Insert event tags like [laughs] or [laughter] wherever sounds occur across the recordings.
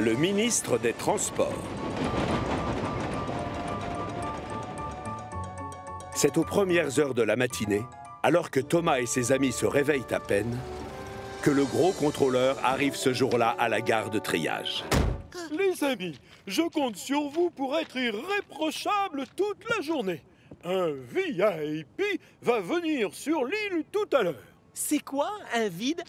le ministre des Transports. C'est aux premières heures de la matinée, alors que Thomas et ses amis se réveillent à peine, que le gros contrôleur arrive ce jour-là à la gare de triage. Les amis, je compte sur vous pour être irréprochable toute la journée. Un VIP va venir sur l'île tout à l'heure. C'est quoi un vide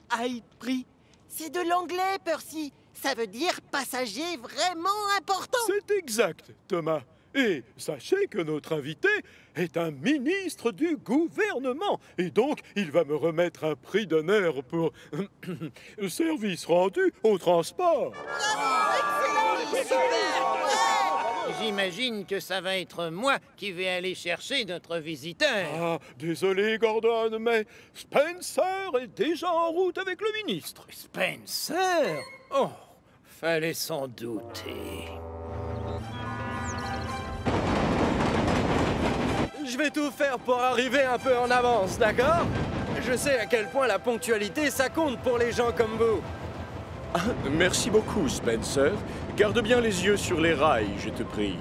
prix? C'est de l'anglais, Percy. Ça veut dire passager vraiment important. C'est exact, Thomas. Et sachez que notre invité est un ministre du gouvernement. Et donc, il va me remettre un prix d'honneur pour [coughs] service rendu au transport. J'imagine que ça va être moi qui vais aller chercher notre visiteur. Ah, désolé, Gordon, mais Spencer est déjà en route avec le ministre. Spencer? Oh, fallait s'en douter. Je vais tout faire pour arriver un peu en avance, d'accord? Je sais à quel point la ponctualité, ça compte pour les gens comme vous. Ah, merci beaucoup, Spencer. Garde bien les yeux sur les rails, je te prie.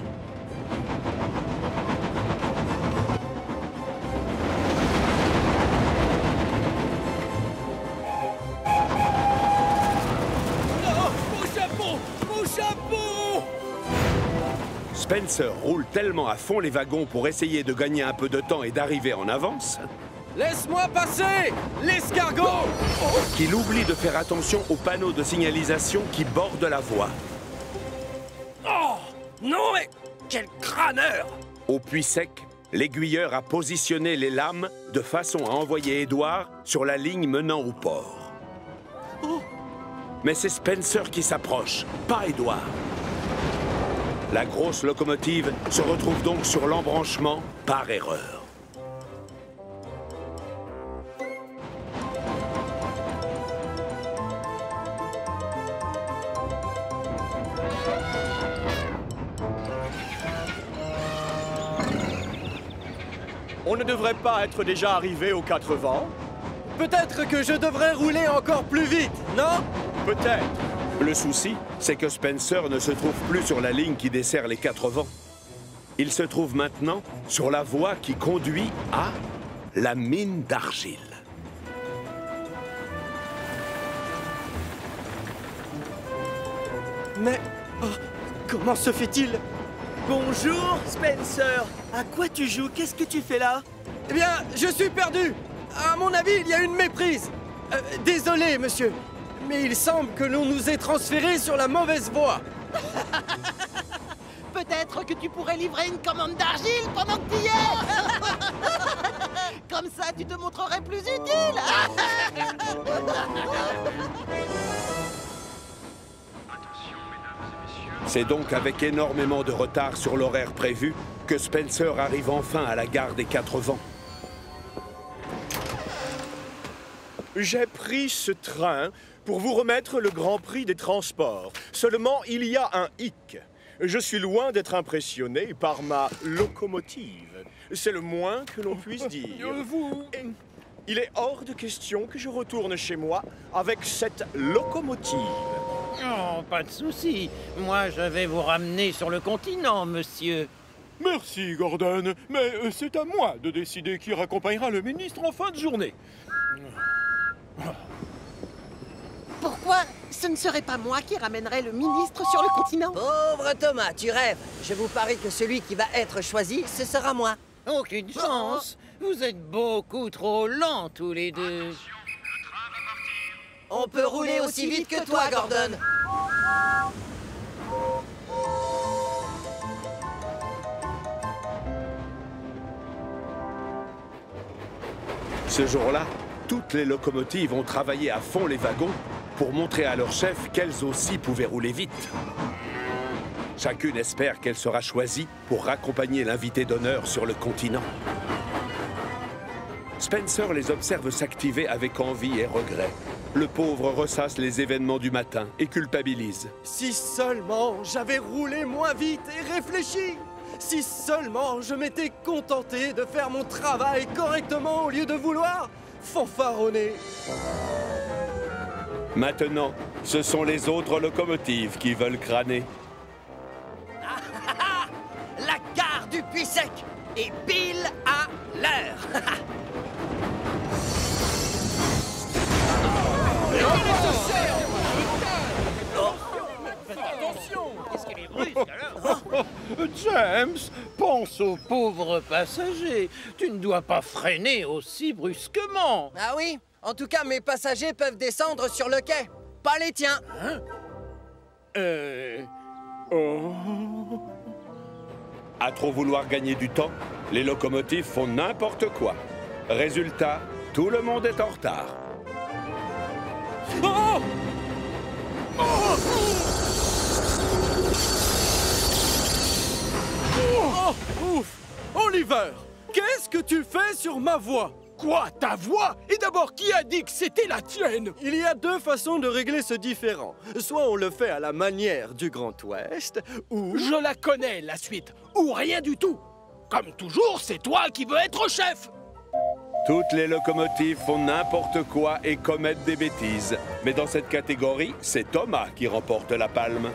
Spencer roule tellement à fond les wagons pour essayer de gagner un peu de temps et d'arriver en avance Laisse-moi passer L'escargot qu'il oublie de faire attention aux panneaux de signalisation qui bordent la voie. Oh Non mais Quel crâneur Au puits sec, l'aiguilleur a positionné les lames de façon à envoyer Édouard sur la ligne menant au port. Mais c'est Spencer qui s'approche, pas Édouard. La grosse locomotive se retrouve donc sur l'embranchement par erreur. On ne devrait pas être déjà arrivé aux quatre vents? Peut-être que je devrais rouler encore plus vite, non? Peut-être. Le souci, c'est que Spencer ne se trouve plus sur la ligne qui dessert les quatre vents. Il se trouve maintenant sur la voie qui conduit à la mine d'argile. Mais oh, comment se fait-il? Bonjour, Spencer. À quoi tu joues? Qu'est-ce que tu fais là? Eh bien, je suis perdu. À mon avis, il y a une méprise. Euh, désolé, monsieur. Mais il semble que l'on nous ait transférés sur la mauvaise voie. [laughs] Peut-être que tu pourrais livrer une commande d'argile pendant que tu y es. [laughs] Comme ça, tu te montrerais plus utile. [laughs] C'est donc avec énormément de retard sur l'horaire prévu que Spencer arrive enfin à la gare des Quatre Vents. J'ai pris ce train pour vous remettre le Grand Prix des Transports. Seulement, il y a un hic. Je suis loin d'être impressionné par ma locomotive. C'est le moins que l'on puisse [laughs] dire. vous... Et Il est hors de question que je retourne chez moi avec cette locomotive. Oh, pas de souci. Moi, je vais vous ramener sur le continent, monsieur. Merci, Gordon, mais euh, c'est à moi de décider qui raccompagnera le ministre en fin de journée. [laughs] Pourquoi ce ne serait pas moi qui ramènerais le ministre sur le continent Pauvre Thomas, tu rêves. Je vous parie que celui qui va être choisi, ce sera moi. Aucune chance. Vous êtes beaucoup trop lents tous les deux. On peut rouler aussi vite que toi, Gordon. Ce jour-là, toutes les locomotives ont travaillé à fond les wagons pour montrer à leur chef qu'elles aussi pouvaient rouler vite. Chacune espère qu'elle sera choisie pour raccompagner l'invité d'honneur sur le continent. Spencer les observe s'activer avec envie et regret. Le pauvre ressasse les événements du matin et culpabilise. Si seulement j'avais roulé moins vite et réfléchi Si seulement je m'étais contenté de faire mon travail correctement au lieu de vouloir fanfaronner Maintenant, ce sont les autres locomotives qui veulent crâner. [laughs] La gare du Puy-Sec est pile à l'heure. [laughs] [laughs] James, pense aux pauvres passagers. Tu ne dois pas freiner aussi brusquement. ah oui? En tout cas, mes passagers peuvent descendre sur le quai. Pas les tiens. Euh... À trop vouloir gagner du temps, les locomotives font n'importe quoi. Résultat, tout le monde est en retard. Oh, ouf Oliver, qu'est-ce que tu fais sur ma voix Quoi, ta voix? Et d'abord, qui a dit que c'était la tienne? Il y a deux façons de régler ce différend. Soit on le fait à la manière du Grand Ouest, ou... Je la connais, la suite. Ou rien du tout. Comme toujours, c'est toi qui veux être chef. Toutes les locomotives font n'importe quoi et commettent des bêtises. Mais dans cette catégorie, c'est Thomas qui remporte la palme.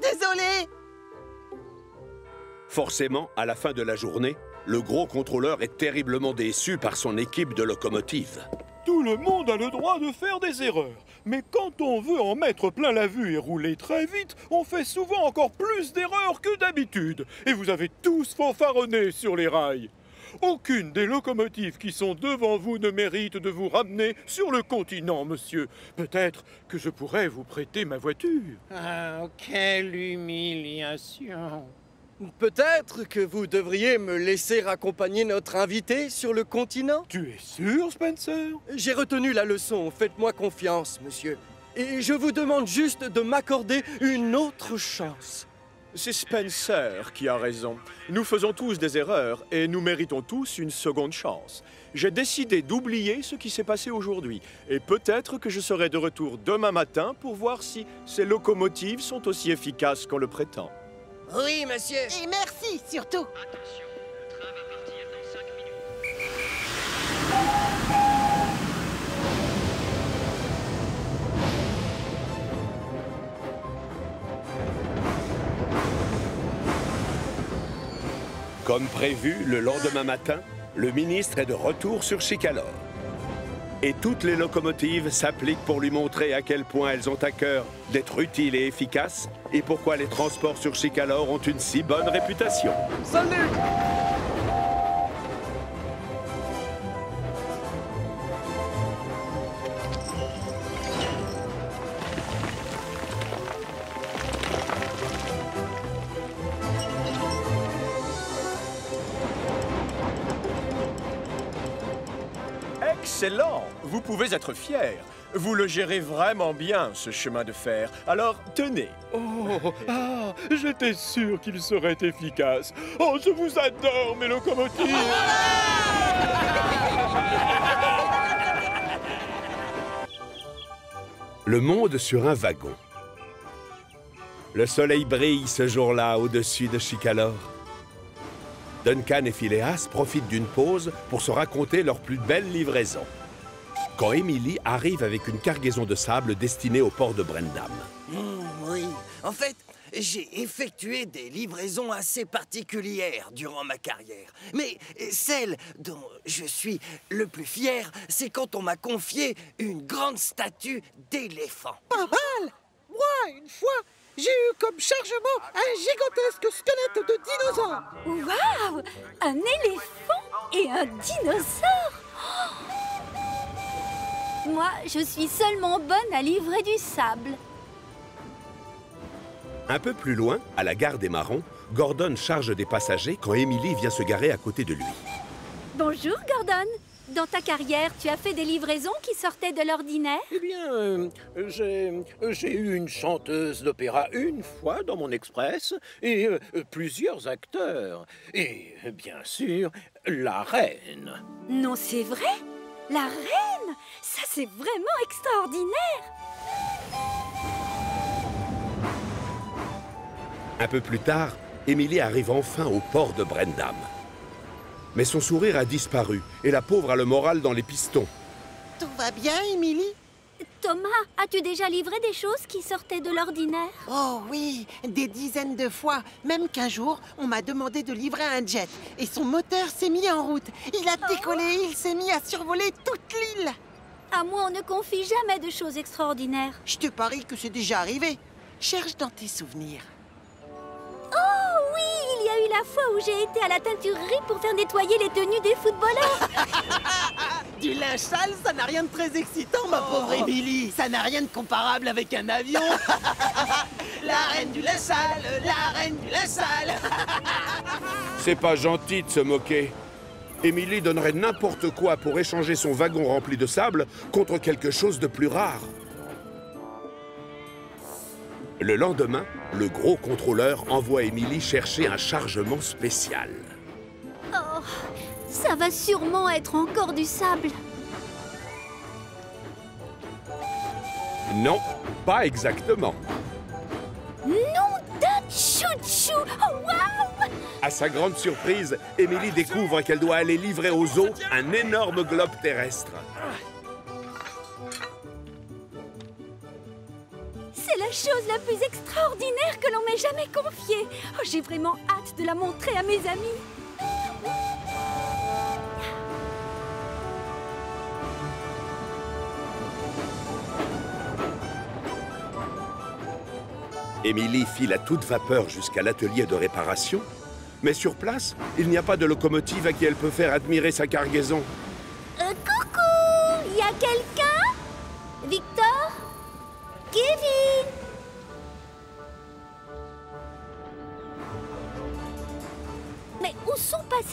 Désolé Forcément, à la fin de la journée, le gros contrôleur est terriblement déçu par son équipe de locomotives. Tout le monde a le droit de faire des erreurs. Mais quand on veut en mettre plein la vue et rouler très vite, on fait souvent encore plus d'erreurs que d'habitude. Et vous avez tous fanfaronné sur les rails. Aucune des locomotives qui sont devant vous ne mérite de vous ramener sur le continent, monsieur. Peut-être que je pourrais vous prêter ma voiture. Ah, quelle humiliation. Peut-être que vous devriez me laisser accompagner notre invité sur le continent Tu es sûr, Spencer? J'ai retenu la leçon, faites-moi confiance, monsieur. Et je vous demande juste de m'accorder une autre chance. C'est Spencer qui a raison. Nous faisons tous des erreurs et nous méritons tous une seconde chance. J'ai décidé d'oublier ce qui s'est passé aujourd'hui et peut-être que je serai de retour demain matin pour voir si ces locomotives sont aussi efficaces qu'on le prétend. Oui, monsieur. Et merci, surtout Comme prévu, le lendemain matin, le ministre est de retour sur Chicalor. Et toutes les locomotives s'appliquent pour lui montrer à quel point elles ont à cœur d'être utiles et efficaces et pourquoi les transports sur Chicalor ont une si bonne réputation. Salut Excellent Vous pouvez être fier. Vous le gérez vraiment bien, ce chemin de fer. Alors, tenez. Oh, ah, j'étais sûr qu'il serait efficace. Oh, je vous adore, mes locomotives Le monde sur un wagon. Le soleil brille ce jour-là au-dessus de Chicalor. Duncan et Phileas profitent d'une pause pour se raconter leur plus belle livraison. Quand Emily arrive avec une cargaison de sable destinée au port de Brendam. Hmm, oui. En fait, j'ai effectué des livraisons assez particulières durant ma carrière. Mais celle dont je suis le plus fier, c'est quand on m'a confié une grande statue d'éléphant. Pas mal Moi, une fois, j'ai eu comme chargement un gigantesque squelette de dinosaure Waouh Un éléphant et un dinosaure Oh Moi, je suis seulement bonne à livrer du sable. Un peu plus loin, à la gare des Marrons, Gordon charge des passagers quand Emily vient se garer à côté de lui. Bonjour, Gordon. Dans ta carrière, tu as fait des livraisons qui sortaient de l'ordinaire? Eh bien, euh, j'ai j'ai eu une chanteuse d'opéra une fois dans mon express et euh, plusieurs acteurs. Et bien sûr, la reine. Non, c'est vrai? La reine? Ça, c'est vraiment extraordinaire Un peu plus tard, Émilie arrive enfin au port de Brendam. Mais son sourire a disparu et la pauvre a le moral dans les pistons. Tout va bien, Émilie? Thomas, as-tu déjà livré des choses qui sortaient de l'ordinaire? Oh oui, des dizaines de fois. Même qu'un jour, on m'a demandé de livrer un jet. Et son moteur s'est mis en route. Il a décollé, il s'est mis à survoler toute l'île. À moi, on ne confie jamais de choses extraordinaires. Je te parie que c'est déjà arrivé. Cherche dans tes souvenirs. Oh oui, il y a eu la fois où j'ai été à la teinturerie pour faire nettoyer les tenues des footballeurs. [laughs] Du linge sale, ça n'a rien de très excitant, ma pauvre Émilie. Ça n'a rien de comparable avec un avion. [laughs] la reine du linge sale, la reine du linge sale. [laughs] C'est pas gentil de se moquer. Émilie donnerait n'importe quoi pour échanger son wagon rempli de sable contre quelque chose de plus rare. Le lendemain, le gros contrôleur envoie Émilie chercher un chargement spécial. Oh, ça va sûrement être encore du sable. Non, pas exactement. Non d'un chou-chou Oh, À sa grande surprise, Émilie découvre qu'elle doit aller livrer aux eaux un énorme globe terrestre. C'est la chose la plus extraordinaire que l'on m'ait jamais confiée. Oh, J'ai vraiment hâte de la montrer à mes amis. Émilie file à toute vapeur jusqu'à l'atelier de réparation. Mais sur place, il n'y a pas de locomotive à qui elle peut faire admirer sa cargaison. Euh, coucou Y a quelqu'un? Victor? Kevin?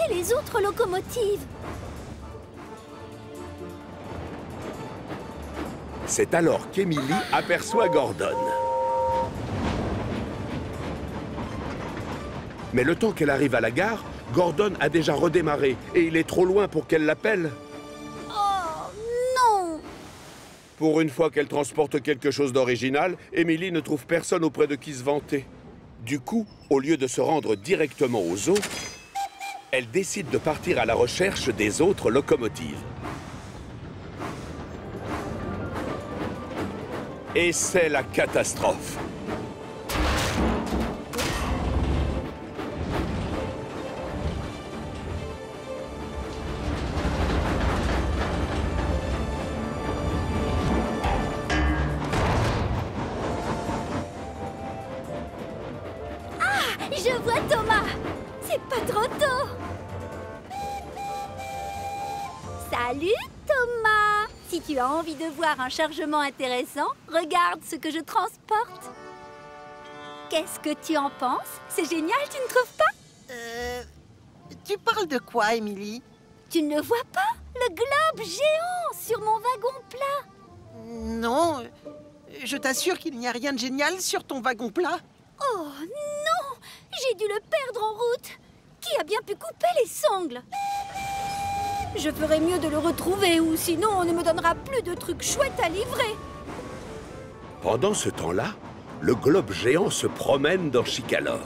Les autres locomotives C'est alors qu'Émilie aperçoit Gordon. Mais le temps qu'elle arrive à la gare, Gordon a déjà redémarré et il est trop loin pour qu'elle l'appelle. Oh non Pour une fois qu'elle transporte quelque chose d'original, Émilie ne trouve personne auprès de qui se vanter. Du coup, au lieu de se rendre directement aux eaux, elle décide de partir à la recherche des autres locomotives. Et c'est la catastrophe. Un chargement intéressant, regarde ce que je transporte. Qu'est-ce que tu en penses? C'est génial, tu ne trouves pas? Euh... Tu parles de quoi, Émilie? Tu ne vois pas? Le globe géant sur mon wagon plat. Non, je t'assure qu'il n'y a rien de génial sur ton wagon plat. Oh non! J'ai dû le perdre en route. Qui a bien pu couper les sangles? Je ferais mieux de le retrouver ou sinon on ne me donnera plus de trucs chouettes à livrer Pendant ce temps-là, le globe géant se promène dans Chicalor.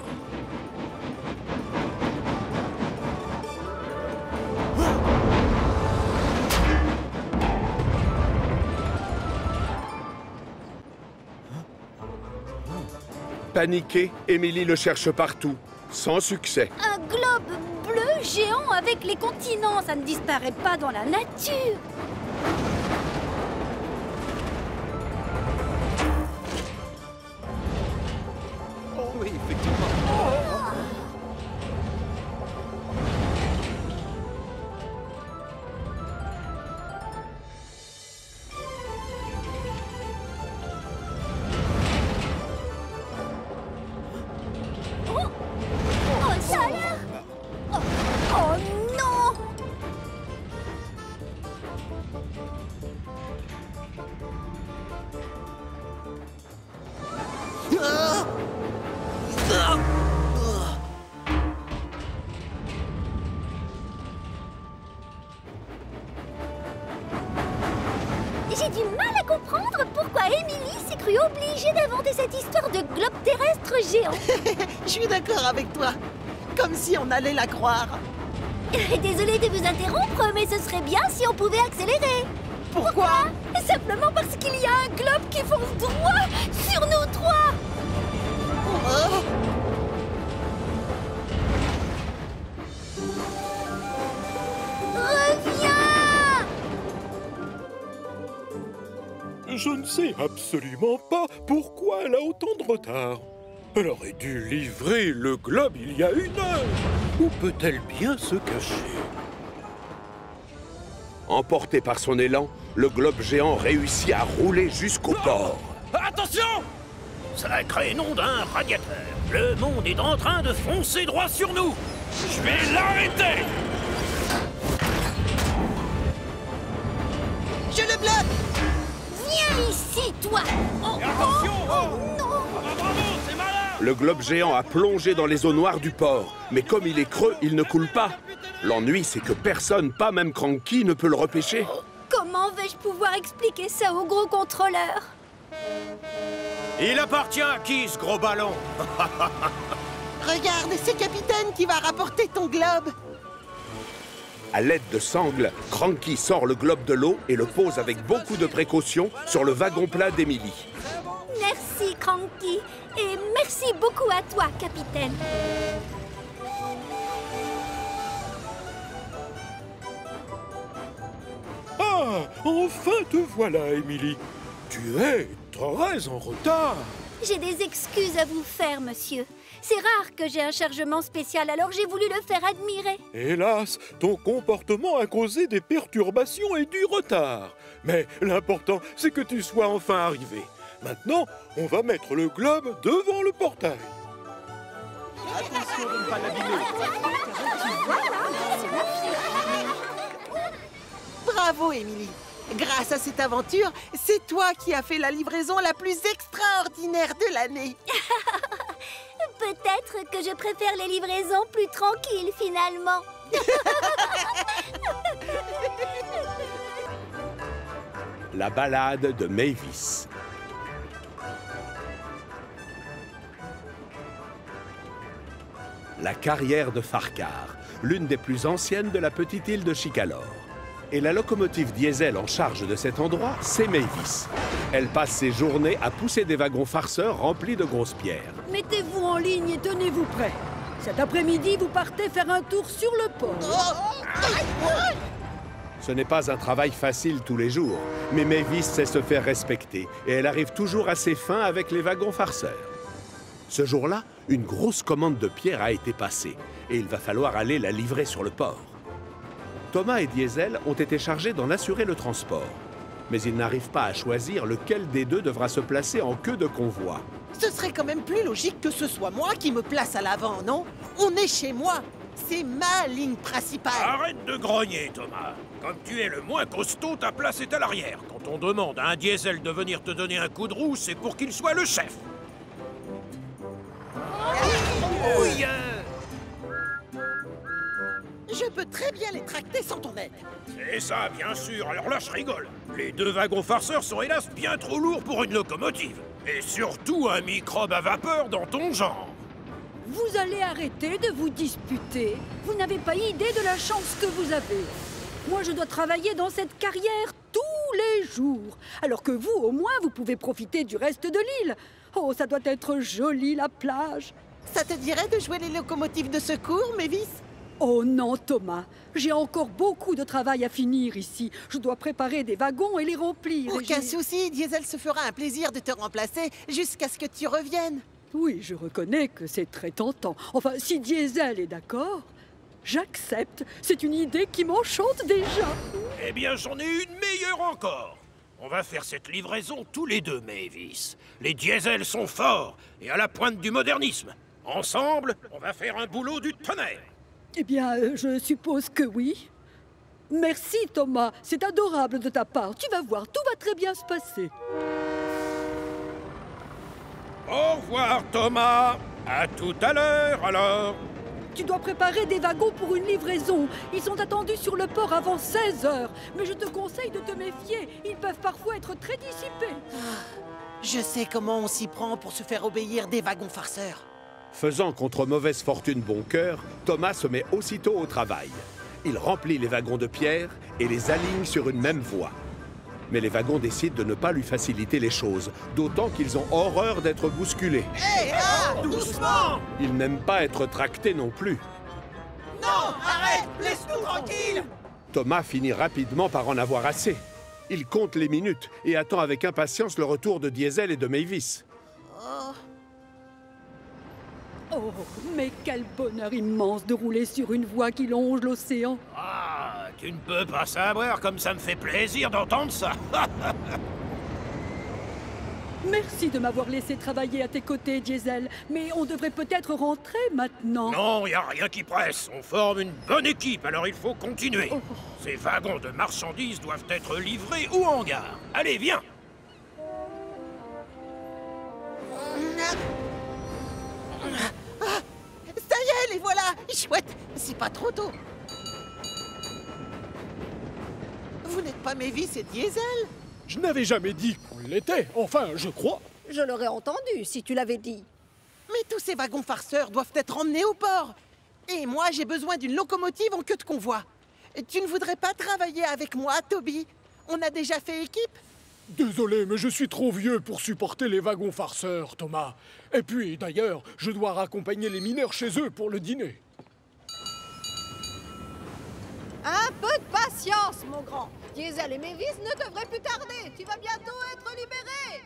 Paniquée, Émilie le cherche partout, sans succès. Un globe bleu géant avec les continents, ça ne disparaît pas dans la nature Oh. Inventer cette histoire de globe terrestre géant [laughs] Je suis d'accord avec toi. Comme si on allait la croire. [laughs] Désolée de vous interrompre, mais ce serait bien si on pouvait accélérer. Pourquoi? Simplement parce qu'il y a un globe qui fonce droit sur nous trois Oh, Je ne sais absolument pas pourquoi elle a autant de retard. Elle aurait dû livrer le globe il y a une heure. Où peut-elle bien se cacher? Emporté par son élan, le globe géant réussit à rouler jusqu'au port. Attention! Sacré nom d'un radiateur. Le monde est en train de foncer droit sur nous. Je vais l'arrêter! Je le bloque Viens ici, toi Oh, Et attention oh, oh non Ah bah bravo, c'est malin Le globe géant a plongé dans les eaux noires du port. Mais comme il est creux, il ne coule pas. L'ennui, c'est que personne, pas même Cranky, ne peut le repêcher. Comment vais-je pouvoir expliquer ça au gros contrôleur? Il appartient à qui, ce gros ballon? [laughs] Regarde, c'est Capitaine qui va rapporter ton globe. À l'aide de sangles, Cranky sort le globe de l'eau et le pose avec beaucoup de précaution sur le wagon plat d'Emily. Merci, Cranky. Et merci beaucoup à toi, capitaine. Ah, enfin te voilà, Émilie. Tu es très en retard. J'ai des excuses à vous faire, monsieur. C'est rare que j'ai un chargement spécial, alors j'ai voulu le faire admirer. Hélas, ton comportement a causé des perturbations et du retard. Mais l'important, c'est que tu sois enfin arrivé. Maintenant, on va mettre le globe devant le portail. Attention de ne pas l'abîmer. Bravo, Émilie. Grâce à cette aventure, c'est toi qui as fait la livraison la plus extraordinaire de l'année. [laughs] Peut-être que je préfère les livraisons plus tranquilles, finalement. [laughs] La balade de Mavis. La carrière de Farcar, l'une des plus anciennes de la petite île de Chicalor. Et la locomotive diesel en charge de cet endroit, c'est Mavis. Elle passe ses journées à pousser des wagons farceurs remplis de grosses pierres. Mettez-vous en ligne et tenez-vous prêts. Cet après-midi, vous partez faire un tour sur le port. Ce n'est pas un travail facile tous les jours, mais Mavis sait se faire respecter et elle arrive toujours à ses fins avec les wagons farceurs. Ce jour-là, une grosse commande de pierre a été passée et il va falloir aller la livrer sur le port. Thomas et Diesel ont été chargés d'en assurer le transport, mais ils n'arrivent pas à choisir lequel des deux devra se placer en queue de convoi. Ce serait quand même plus logique que ce soit moi qui me place à l'avant, non? On est chez moi. C'est ma ligne principale. Arrête de grogner, Thomas Comme tu es le moins costaud, ta place est à l'arrière. Quand on demande à un diesel de venir te donner un coup de roue, c'est pour qu'il soit le chef Oui Je peux très bien les tracter sans ton aide. C'est ça, bien sûr. Alors là, je rigole. Les deux wagons farceurs sont hélas bien trop lourds pour une locomotive. Et surtout un microbe à vapeur dans ton genre. Vous allez arrêter de vous disputer. Vous n'avez pas idée de la chance que vous avez. Moi, je dois travailler dans cette carrière tous les jours. Alors que vous, au moins, vous pouvez profiter du reste de l'île. Oh, ça doit être joli, la plage. Ça te dirait de jouer les locomotives de secours, Mévis? Oh non, Thomas. J'ai encore beaucoup de travail à finir ici. Je dois préparer des wagons et les remplir. Aucun souci, Diesel se fera un plaisir de te remplacer jusqu'à ce que tu reviennes. Oui, je reconnais que c'est très tentant. Enfin, si Diesel est d'accord, j'accepte. C'est une idée qui m'enchante déjà. Eh bien, j'en ai une meilleure encore. On va faire cette livraison tous les deux, Mavis. Les diesels sont forts et à la pointe du modernisme. Ensemble, on va faire un boulot du tonnerre. Eh bien, euh, je suppose que oui. Merci, Thomas. C'est adorable de ta part. Tu vas voir, tout va très bien se passer. Au revoir, Thomas. À tout à l'heure, alors. Tu dois préparer des wagons pour une livraison. Ils sont attendus sur le port avant 16 heures. Mais je te conseille de te méfier. Ils peuvent parfois être très dissipés. Je sais comment on s'y prend pour se faire obéir des wagons farceurs. Faisant contre mauvaise fortune bon cœur, Thomas se met aussitôt au travail. Il remplit les wagons de pierre et les aligne sur une même voie. Mais les wagons décident de ne pas lui faciliter les choses, d'autant qu'ils ont horreur d'être bousculés. Hé, ah, doucement Ils n'aiment pas être tractés non plus. Non, arrête Laisse-nous tranquille Thomas finit rapidement par en avoir assez. Il compte les minutes et attend avec impatience le retour de Diesel et de Mavis. Oh, mais quel bonheur immense de rouler sur une voie qui longe l'océan. Ah, tu ne peux pas savoir comme ça me fait plaisir d'entendre ça. [laughs] Merci de m'avoir laissé travailler à tes côtés, Diesel. Mais on devrait peut-être rentrer maintenant. non, y a rien qui presse. On forme une bonne équipe, alors il faut continuer. Oh. Ces wagons de marchandises doivent être livrés ou en gare. Allez, viens. Les voilà Chouette, c'est pas trop tôt. Vous n'êtes pas Mavis et Diesel Je n'avais jamais dit qu'on l'était. Enfin, je crois. Je l'aurais entendu si tu l'avais dit. Mais tous ces wagons farceurs doivent être emmenés au port. Et moi, j'ai besoin d'une locomotive en queue de convoi. Tu ne voudrais pas travailler avec moi, Toby? On a déjà fait équipe? Désolé, mais je suis trop vieux pour supporter les wagons farceurs, Thomas. Et puis, d'ailleurs, je dois raccompagner les mineurs chez eux pour le dîner. Un peu de patience, mon grand. Diesel et Mavis ne devraient plus tarder. Tu vas bientôt être libéré.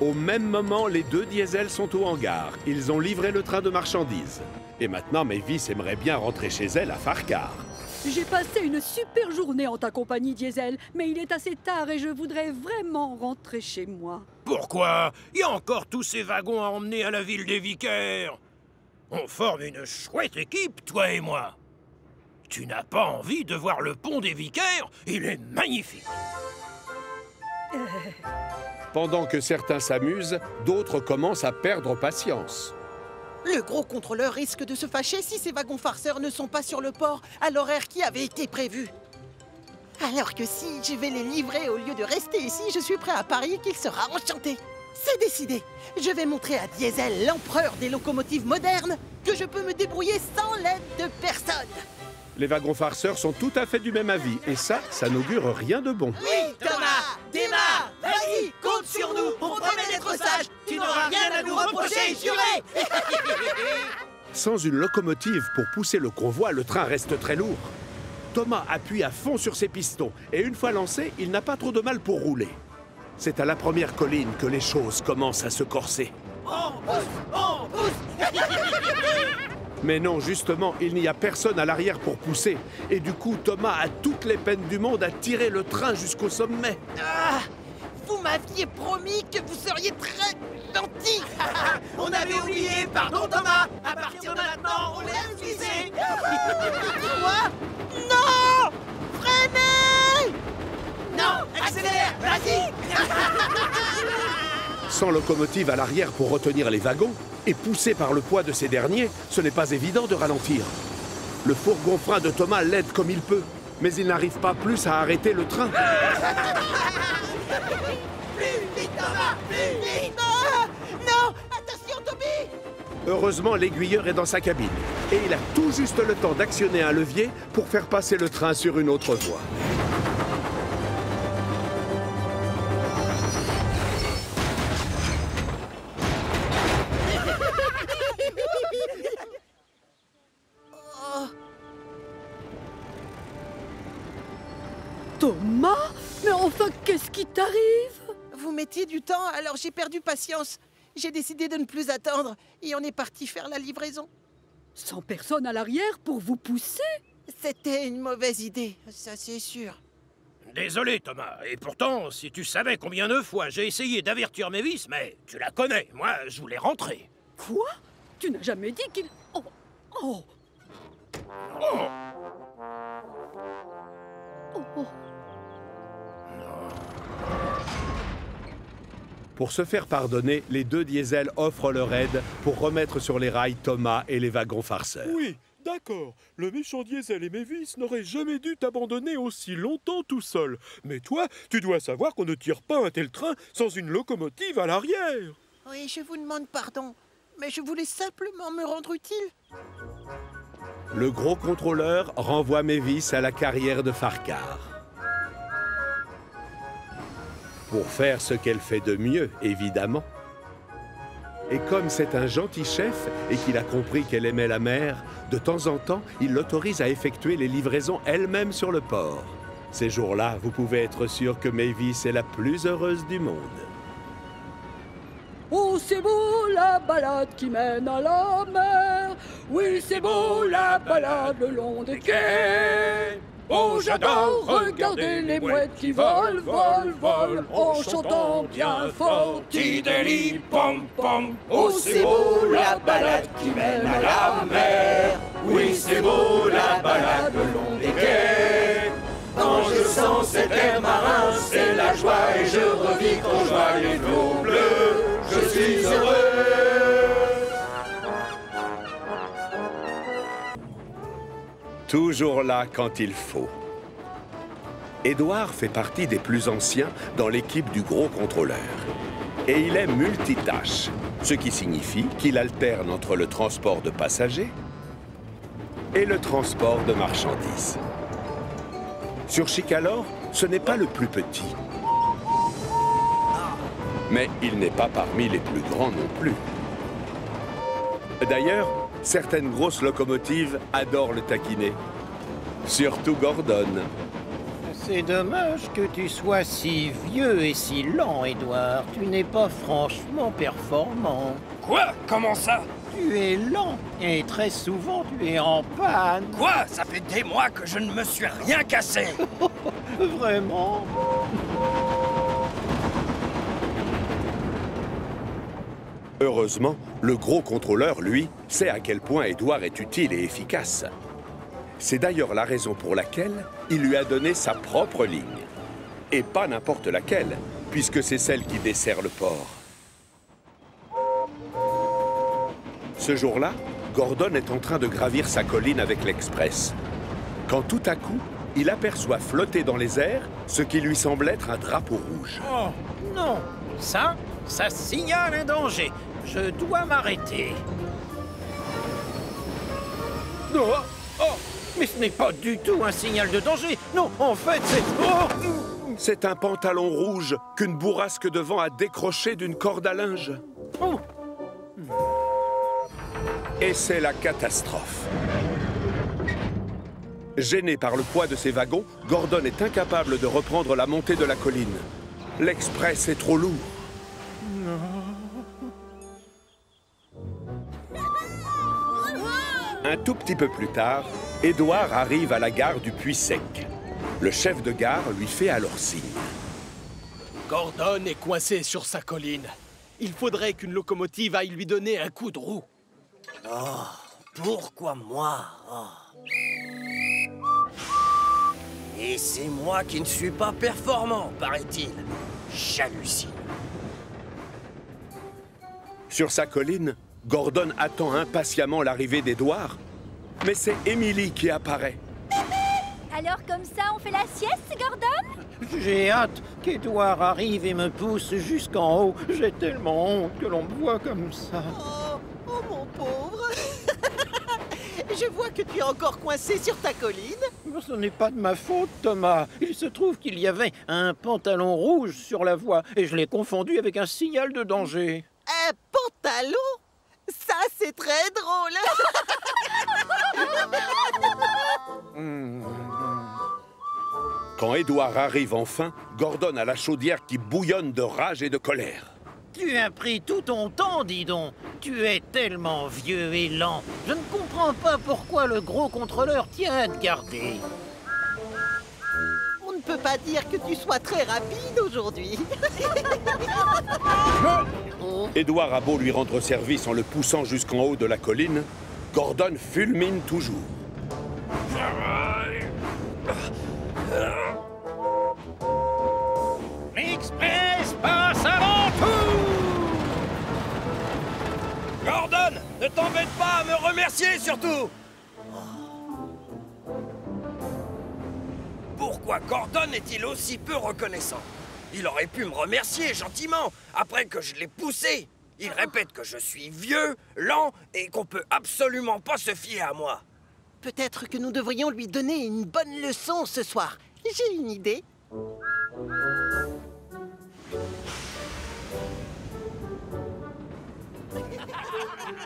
Au même moment, les deux diesels sont au hangar. Ils ont livré le train de marchandises. Et maintenant, Mavis aimerait bien rentrer chez elle à Farcar. J'ai passé une super journée en ta compagnie, Diesel, mais il est assez tard et je voudrais vraiment rentrer chez moi. Pourquoi? Il y a encore tous ces wagons à emmener à la ville des vicaires. On forme une chouette équipe, toi et moi. Tu n'as pas envie de voir le pont des vicaires? Il est magnifique. Pendant que certains s'amusent, d'autres commencent à perdre patience. Le gros contrôleur risque de se fâcher si ces wagons farceurs ne sont pas sur le port à l'horaire qui avait été prévu. Alors que si je vais les livrer au lieu de rester ici, je suis prêt à parier qu'il sera enchanté. C'est décidé. Je vais montrer à Diesel, l'empereur des locomotives modernes, que je peux me débrouiller sans l'aide de personne. Les wagons farceurs sont tout à fait du même avis, et ça, ça n'augure rien de bon. Oui, Thomas, démarre Vas-y, compte sur nous, on promet d'être sage Tu n'auras rien à nous reprocher, juré [laughs] Sans une locomotive pour pousser le convoi, le train reste très lourd. Thomas appuie à fond sur ses pistons, et une fois lancé, il n'a pas trop de mal pour rouler. C'est à la première colline que les choses commencent à se corser. On pousse, on pousse [laughs] Mais non, justement, il n'y a personne à l'arrière pour pousser. Et du coup, Thomas a toutes les peines du monde à tirer le train jusqu'au sommet. Ah Vous m'aviez promis que vous seriez très gentil. [laughs] On avait oublié, pardon Thomas. À partir de maintenant, on laisse [laughs] glisser Quoi? Non! Freinez Non Accélère Vas-y [laughs] Sans locomotive à l'arrière pour retenir les wagons, et poussé par le poids de ces derniers, ce n'est pas évident de ralentir. Le fourgon frein de Thomas l'aide comme il peut, mais il n'arrive pas plus à arrêter le train. Plus vite Plus vite Non Attention Toby Heureusement, l'aiguilleur est dans sa cabine, et il a tout juste le temps d'actionner un levier pour faire passer le train sur une autre voie. Qu'est-ce qui t'arrive? Vous mettiez du temps, alors j'ai perdu patience. J'ai décidé de ne plus attendre et on est parti faire la livraison. Sans personne à l'arrière pour vous pousser? C'était une mauvaise idée, ça c'est sûr. Désolé, Thomas. Et pourtant, si tu savais combien de fois j'ai essayé d'avertir Mavis, mais tu la connais. Moi, je voulais rentrer. Quoi? Tu n'as jamais dit qu'il... Oh Oh Oh Oh, oh. Pour se faire pardonner, les deux diesels offrent leur aide pour remettre sur les rails Thomas et les wagons farceurs. Oui, D'accord, le méchant Diesel et Mévis n'auraient jamais dû t'abandonner aussi longtemps tout seul. Mais toi, tu dois savoir qu'on ne tire pas un tel train sans une locomotive à l'arrière. Oui, je vous demande pardon, mais je voulais simplement me rendre utile. Le gros contrôleur renvoie Mévis à la carrière de Farcar. Pour faire ce qu'elle fait de mieux, évidemment. Et comme c'est un gentil chef et qu'il a compris qu'elle aimait la mer, de temps en temps, il l'autorise à effectuer les livraisons elle-même sur le port. Ces jours-là, vous pouvez être sûr que Mavis est la plus heureuse du monde. Oh, c'est beau la balade qui mène à la mer. Oui, c'est beau la balade le long des quais. Oh, j'adore regarder les mouettes qui volent, volent, volent en chantant bien fort. Tideli, pom, pom. Oh, c'est beau la balade qui mène à la mer. Oui, c'est beau la balade le long des quais. Quand je sens cet air marin, c'est la joie et je revis quand je vois les flots bleus. Je suis heureux. Toujours là quand il faut. Édouard fait partie des plus anciens dans l'équipe du gros contrôleur. Et il est multitâche, ce qui signifie qu'il alterne entre le transport de passagers et le transport de marchandises. Sur Chicalor, ce n'est pas le plus petit. Mais il n'est pas parmi les plus grands non plus. D'ailleurs, certaines grosses locomotives adorent le taquiner. Surtout Gordon. C'est dommage que tu sois si vieux et si lent, Edouard. Tu n'es pas franchement performant. Quoi? Comment ça? Tu es lent et très souvent tu es en panne. Quoi? Ça fait des mois que je ne me suis rien cassé [laughs] Vraiment? Heureusement, le gros contrôleur, lui, sait à quel point Édouard est utile et efficace. C'est d'ailleurs la raison pour laquelle il lui a donné sa propre ligne. Et pas n'importe laquelle, puisque c'est celle qui dessert le port. Ce jour-là, Gordon est en train de gravir sa colline avec l'Express. Quand tout à coup, il aperçoit flotter dans les airs ce qui lui semble être un drapeau rouge. Oh, non Ça, ça signale un danger. Je dois m'arrêter. Oh, oh, mais ce n'est pas du tout un signal de danger. Non, en fait, c'est... Oh C'est un pantalon rouge qu'une bourrasque de vent a décroché d'une corde à linge. Oh. Et c'est la catastrophe. Gêné par le poids de ses wagons, Gordon est incapable de reprendre la montée de la colline. L'express est trop lourd. Un tout petit peu plus tard, Édouard arrive à la gare du Puy Sec. Le chef de gare lui fait alors signe. Gordon est coincé sur sa colline. Il faudrait qu'une locomotive aille lui donner un coup de roue. Oh, pourquoi moi? Oh. Et c'est moi qui ne suis pas performant, paraît-il. J'hallucine. Sur sa colline, Gordon attend impatiemment l'arrivée d'Édouard. Mais c'est Émilie qui apparaît. Alors comme ça, on fait la sieste, Gordon? J'ai hâte qu'Edouard arrive et me pousse jusqu'en haut. J'ai tellement honte que l'on me voit comme ça. Oh, oh mon pauvre [laughs] Je vois que tu es encore coincé sur ta colline. Ce n'est pas de ma faute, Thomas. Il se trouve qu'il y avait un pantalon rouge sur la voie et je l'ai confondu avec un signal de danger. Un pantalon? Ça, c'est très drôle [laughs] Quand Édouard arrive enfin, Gordon a la chaudière qui bouillonne de rage et de colère. Tu as pris tout ton temps, dis donc. Tu es tellement vieux et lent. Je ne comprends pas pourquoi le gros contrôleur tient à te garder. Peut pas dire que tu sois très rapide aujourd'hui. [laughs] Édouard a beau lui rendre service en le poussant jusqu'en haut de la colline, Gordon fulmine toujours. L'Express passe avant tout Gordon, ne t'embête pas à me remercier surtout pourquoi Gordon est-il aussi peu reconnaissant? Il aurait pu me remercier gentiment, après que je l'ai poussé. Il répète que je suis vieux, lent et qu'on peut absolument pas se fier à moi. Peut-être que nous devrions lui donner une bonne leçon ce soir. J'ai une idée.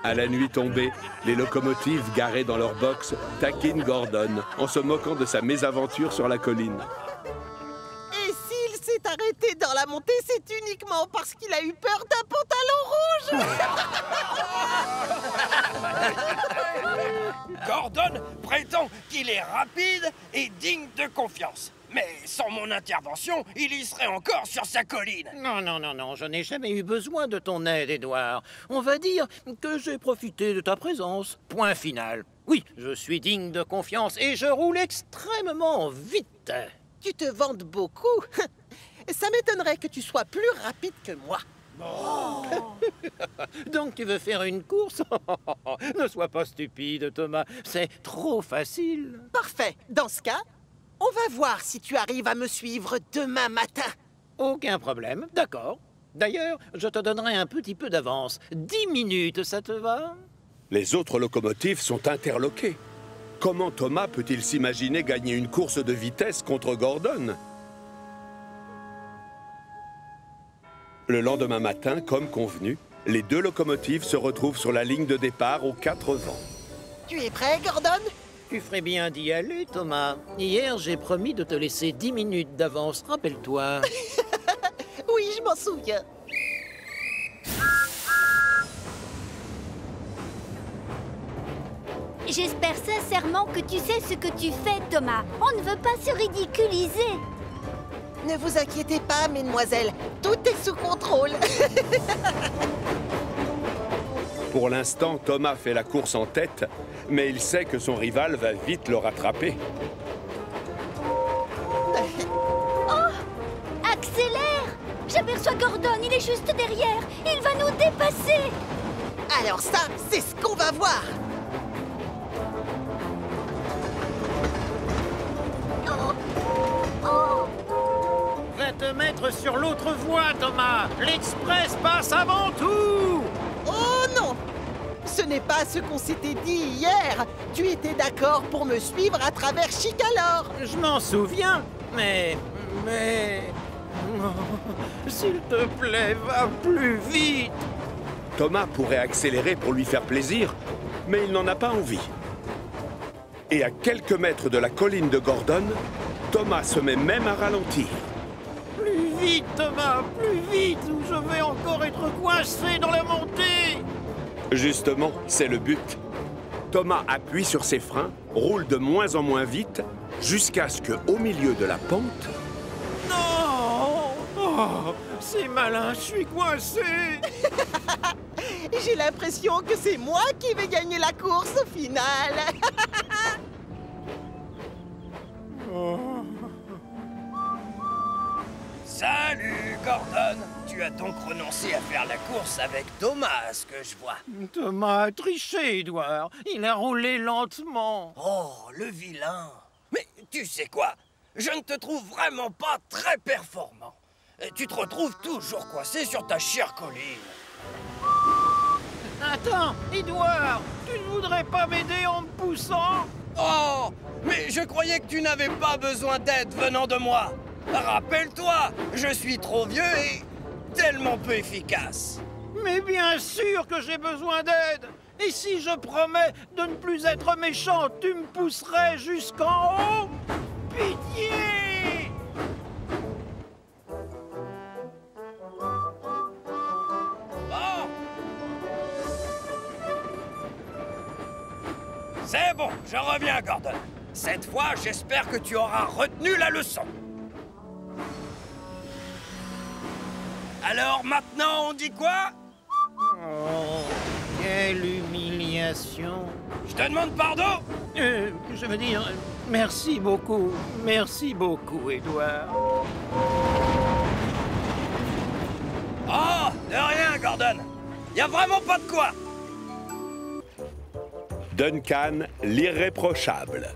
À la nuit tombée, les locomotives garées dans leur box taquinent Gordon en se moquant de sa mésaventure sur la colline. Et s'il s'est arrêté dans la montée, c'est uniquement parce qu'il a eu peur d'un pantalon rouge [laughs] Gordon prétend qu'il est rapide et digne de confiance. Mais sans mon intervention, il y serait encore sur sa colline. Non, non, non, non, je n'ai jamais eu besoin de ton aide, Édouard. On va dire que j'ai profité de ta présence. Point final. Oui, je suis digne de confiance et je roule extrêmement vite. Tu te vantes beaucoup. [laughs] Ça m'étonnerait que tu sois plus rapide que moi. [laughs] Donc tu veux faire une course? [laughs] Ne sois pas stupide, Thomas. C'est trop facile. Parfait. Dans ce cas, on va voir si tu arrives à me suivre demain matin. Aucun problème, d'accord. D'ailleurs, je te donnerai un petit peu d'avance. Dix minutes, ça te va? Les autres locomotives sont interloquées. Comment Thomas peut-il s'imaginer gagner une course de vitesse contre Gordon? Le lendemain matin, comme convenu, les deux locomotives se retrouvent sur la ligne de départ aux quatre vents. Tu es prêt, Gordon? Tu ferais bien d'y aller, Thomas. Hier, j'ai promis de te laisser dix minutes d'avance, rappelle-toi. [laughs] Oui, je m'en souviens. J'espère sincèrement que tu sais ce que tu fais, Thomas. On ne veut pas se ridiculiser. Ne vous inquiétez pas, mesdemoiselles. Tout est sous contrôle. [laughs] Pour l'instant, Thomas fait la course en tête, mais il sait que son rival va vite le rattraper. [laughs] Accélère J'aperçois Gordon, il est juste derrière. Il va nous dépasser. Alors ça, c'est ce qu'on va voir. Va te mettre sur l'autre voie, Thomas. L'Express passe avant tout. Oh non Ce n'est pas ce qu'on s'était dit hier. Tu étais d'accord pour me suivre à travers Chicalor. Je m'en souviens, mais... Mais... S'il te plaît, va plus vite. Thomas pourrait accélérer pour lui faire plaisir, mais il n'en a pas envie. Et à quelques mètres de la colline de Gordon, Thomas se met même à ralentir. Plus vite, Thomas, plus vite, ou je vais encore être coincé dans la montée. Justement, c'est le but. Thomas appuie sur ses freins, roule de moins en moins vite, jusqu'à ce que, au milieu de la pente, Non Oh, c'est malin, je suis coincé. [laughs] J'ai l'impression que c'est moi qui vais gagner la course au final. [laughs] Salut, Gordon Tu as donc renoncé à faire la course avec Thomas, ce que je vois. Thomas a triché, Edouard. Il a roulé lentement. Oh, le vilain Mais tu sais quoi? Je ne te trouve vraiment pas très performant. Tu te retrouves toujours coincé sur ta chère colline. Attends, Edouard, tu ne voudrais pas m'aider en me poussant? Oh Mais je croyais que tu n'avais pas besoin d'aide venant de moi Rappelle-toi, je suis trop vieux et tellement peu efficace Mais bien sûr que j'ai besoin d'aide. Et si je promets de ne plus être méchant, tu me pousserais jusqu'en haut? Pitié Bon C'est bon, je reviens, Gordon. Cette fois, j'espère que tu auras retenu la leçon. Alors maintenant, on dit quoi? Oh, quelle humiliation Je te demande pardon? Euh, Je veux dire, merci beaucoup, merci beaucoup, Edouard. Oh, de rien, Gordon. Y a vraiment pas de quoi. Duncan, l'irréprochable.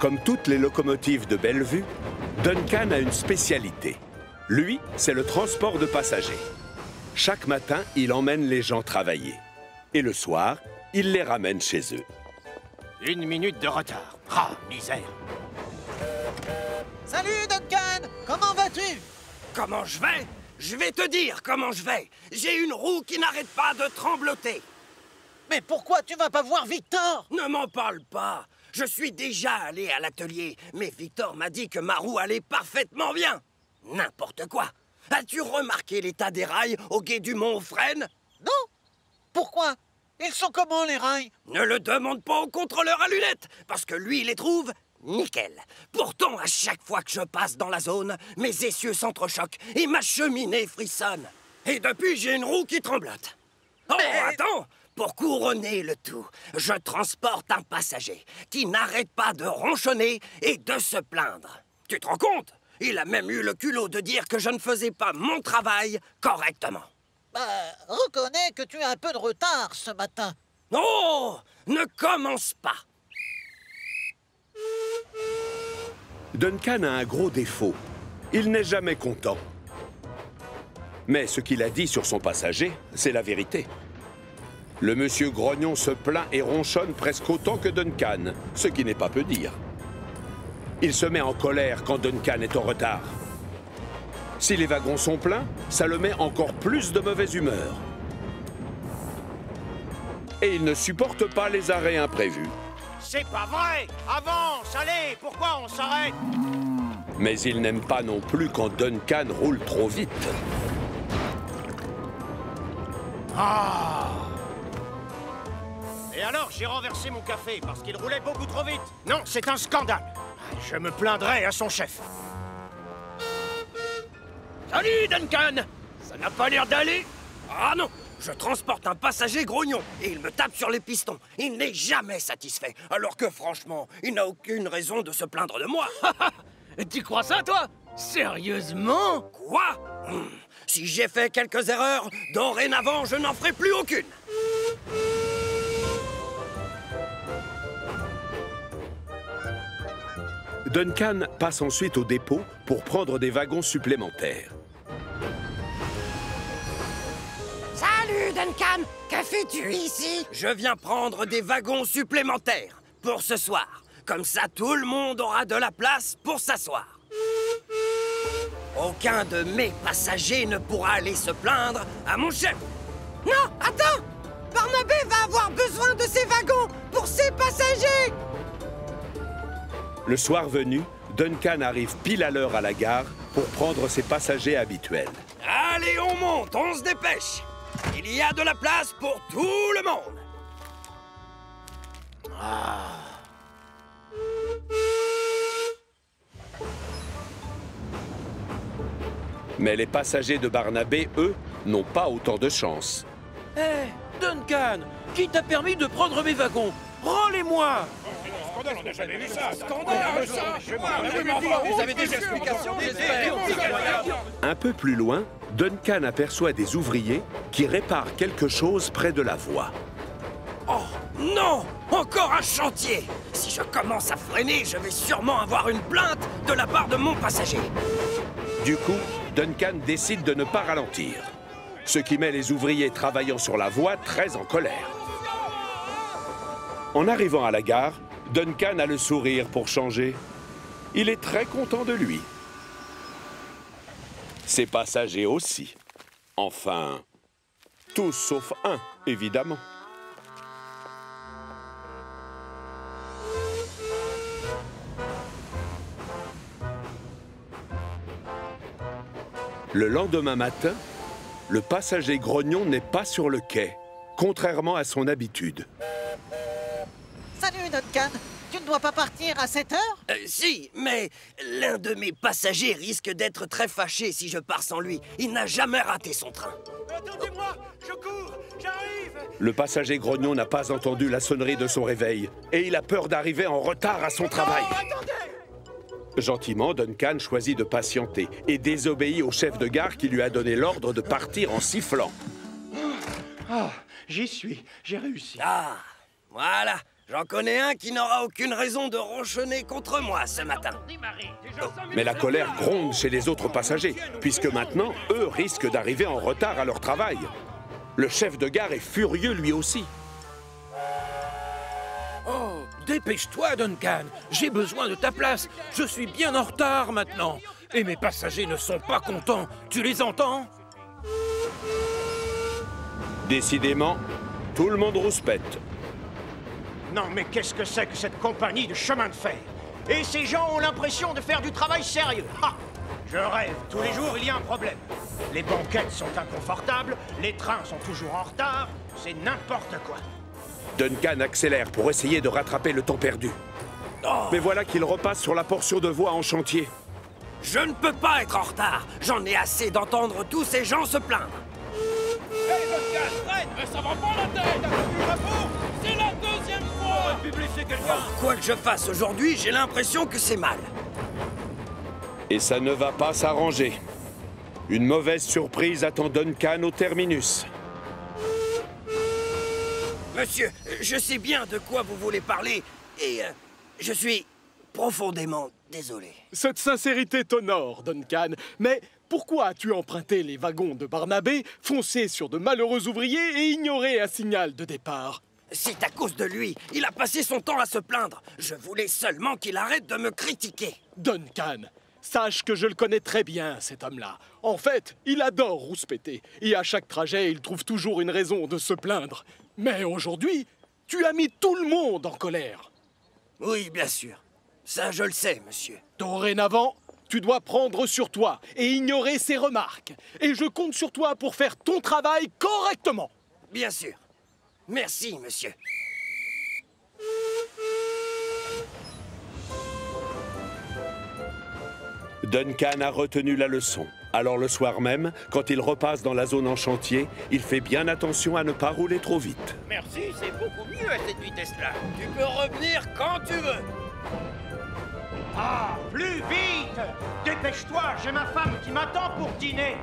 Comme toutes les locomotives de Bellevue, Duncan a une spécialité. Lui, c'est le transport de passagers. Chaque matin, il emmène les gens travailler. Et le soir, il les ramène chez eux. Une minute de retard. Ah, misère. Salut Duncan Comment vas-tu? Comment je vais? Je vais te dire comment je vais. J'ai une roue qui n'arrête pas de trembloter. Mais pourquoi tu vas pas voir Victor? Ne m'en parle pas. Je suis déjà allé à l'atelier, mais Victor m'a dit que ma roue allait parfaitement bien. N'importe quoi. As-tu remarqué l'état des rails au gué du mont Frêne Non Pourquoi? Ils sont comment les rails? Ne le demande pas au contrôleur à lunettes, parce que lui, il les trouve nickel. Pourtant, à chaque fois que je passe dans la zone, mes essieux s'entrechoquent et ma cheminée frissonne. Et depuis, j'ai une roue qui tremblote. Oh, attends Pour couronner le tout, je transporte un passager qui n'arrête pas de ronchonner et de se plaindre. Tu te rends compte? Il a même eu le culot de dire que je ne faisais pas mon travail correctement. Bah, reconnais que tu as un peu de retard ce matin. Oh Ne commence pas Duncan a un gros défaut. Il n'est jamais content. Mais ce qu'il a dit sur son passager, c'est la vérité. Le monsieur Grognon se plaint et ronchonne presque autant que Duncan, ce qui n'est pas peu dire. Il se met en colère quand Duncan est en retard. Si les wagons sont pleins, ça le met encore plus de mauvaise humeur. Et il ne supporte pas les arrêts imprévus. C'est pas vrai Avance, allez, pourquoi on s'arrête? Mais il n'aime pas non plus quand Duncan roule trop vite. Ah Et alors, j'ai renversé mon café parce qu'il roulait beaucoup trop vite. Non, c'est un scandale. Je me plaindrai à son chef. Salut, Duncan Ça n'a pas l'air d'aller? Ah non Je transporte un passager grognon et il me tape sur les pistons. Il n'est jamais satisfait, alors que franchement, il n'a aucune raison de se plaindre de moi. [laughs] tu crois ça, toi? Sérieusement? Quoi? Hmm. Si j'ai fait quelques erreurs, dorénavant, je n'en ferai plus aucune. Duncan passe ensuite au dépôt pour prendre des wagons supplémentaires. Salut, Duncan Que fais-tu ici? Je viens prendre des wagons supplémentaires pour ce soir. Comme ça, tout le monde aura de la place pour s'asseoir. Aucun de mes passagers ne pourra aller se plaindre à mon chef. Non, attends Barnabé va avoir besoin de ces wagons pour ses passagers Le soir venu, Duncan arrive pile à l'heure à la gare pour prendre ses passagers habituels. Allez, on monte, on se dépêche. Il y a de la place pour tout le monde. Mais les passagers de Barnabé, eux, n'ont pas autant de chance. Hé, Duncan Qui t'a permis de prendre mes wagons? Rends-les-moi Vous avez des explications, Un peu plus loin, Duncan aperçoit des ouvriers qui réparent quelque chose près de la voie. Oh non! Encore un chantier! Si je commence à freiner, je vais sûrement avoir une plainte de la part de mon passager. Du coup, Duncan décide de ne pas ralentir. Ce qui met les ouvriers travaillant sur la voie très en colère. En arrivant à la gare, Duncan a le sourire pour changer. Il est très content de lui. Ses passagers aussi. Enfin, tous sauf un, évidemment. Le lendemain matin, le passager grognon n'est pas sur le quai, contrairement à son habitude. Salut Duncan Tu ne dois pas partir à 7 heures Euh, si, mais l'un de mes passagers risque d'être très fâché si je pars sans lui. Il n'a jamais raté son train. Attendez-moi Je cours J'arrive Le passager grognon n'a pas entendu la sonnerie de son réveil et il a peur d'arriver en retard à son travail. Gentiment, Duncan choisit de patienter et désobéit au chef de gare qui lui a donné l'ordre de partir en sifflant. Ah, j'y suis, j'ai réussi. Ah, voilà. J'en connais un qui n'aura aucune raison de ronchonner contre moi ce matin. Mais la colère gronde chez les autres passagers, puisque maintenant, eux risquent d'arriver en retard à leur travail. Le chef de gare est furieux lui aussi. Oh, dépêche-toi, Duncan. J'ai besoin de ta place. Je suis bien en retard maintenant. Et mes passagers ne sont pas contents. Tu les entends? Décidément, tout le monde rouspète. Non, mais qu'est-ce que c'est que cette compagnie de chemin de fer? Et ces gens ont l'impression de faire du travail sérieux. Ah Je rêve, tous les jours il y a un problème. Les banquettes sont inconfortables, les trains sont toujours en retard, c'est n'importe quoi. Duncan accélère pour essayer de rattraper le temps perdu. Mais voilà qu'il repasse sur la portion de voie en chantier. Je ne peux pas être en retard. J'en ai assez d'entendre tous ces gens se plaindre. Hé, Duncan, Mais ça va pas la tête C'est la Quoi que je fasse aujourd'hui, j'ai l'impression que c'est mal. Et ça ne va pas s'arranger. Une mauvaise surprise attend Duncan au terminus. Monsieur, je sais bien de quoi vous voulez parler et euh, je suis profondément désolé. Cette sincérité t'honore, Duncan, mais pourquoi as-tu emprunté les wagons de Barnabé, foncé sur de malheureux ouvriers et ignoré un signal de départ? C'est à cause de lui. Il a passé son temps à se plaindre. Je voulais seulement qu'il arrête de me critiquer. Duncan, sache que je le connais très bien, cet homme-là. En fait, il adore rouspéter, et à chaque trajet, il trouve toujours une raison de se plaindre. Mais aujourd'hui, tu as mis tout le monde en colère. Oui, bien sûr. Ça, je le sais, monsieur. Dorénavant, tu dois prendre sur toi et ignorer ses remarques. Et je compte sur toi pour faire ton travail correctement. Bien sûr. Merci, monsieur. Duncan a retenu la leçon. Alors le soir même, quand il repasse dans la zone en chantier, il fait bien attention à ne pas rouler trop vite. Merci, c'est beaucoup mieux à cette vitesse-là. Tu peux revenir quand tu veux. Ah, plus vite Dépêche-toi, j'ai ma femme qui m'attend pour dîner.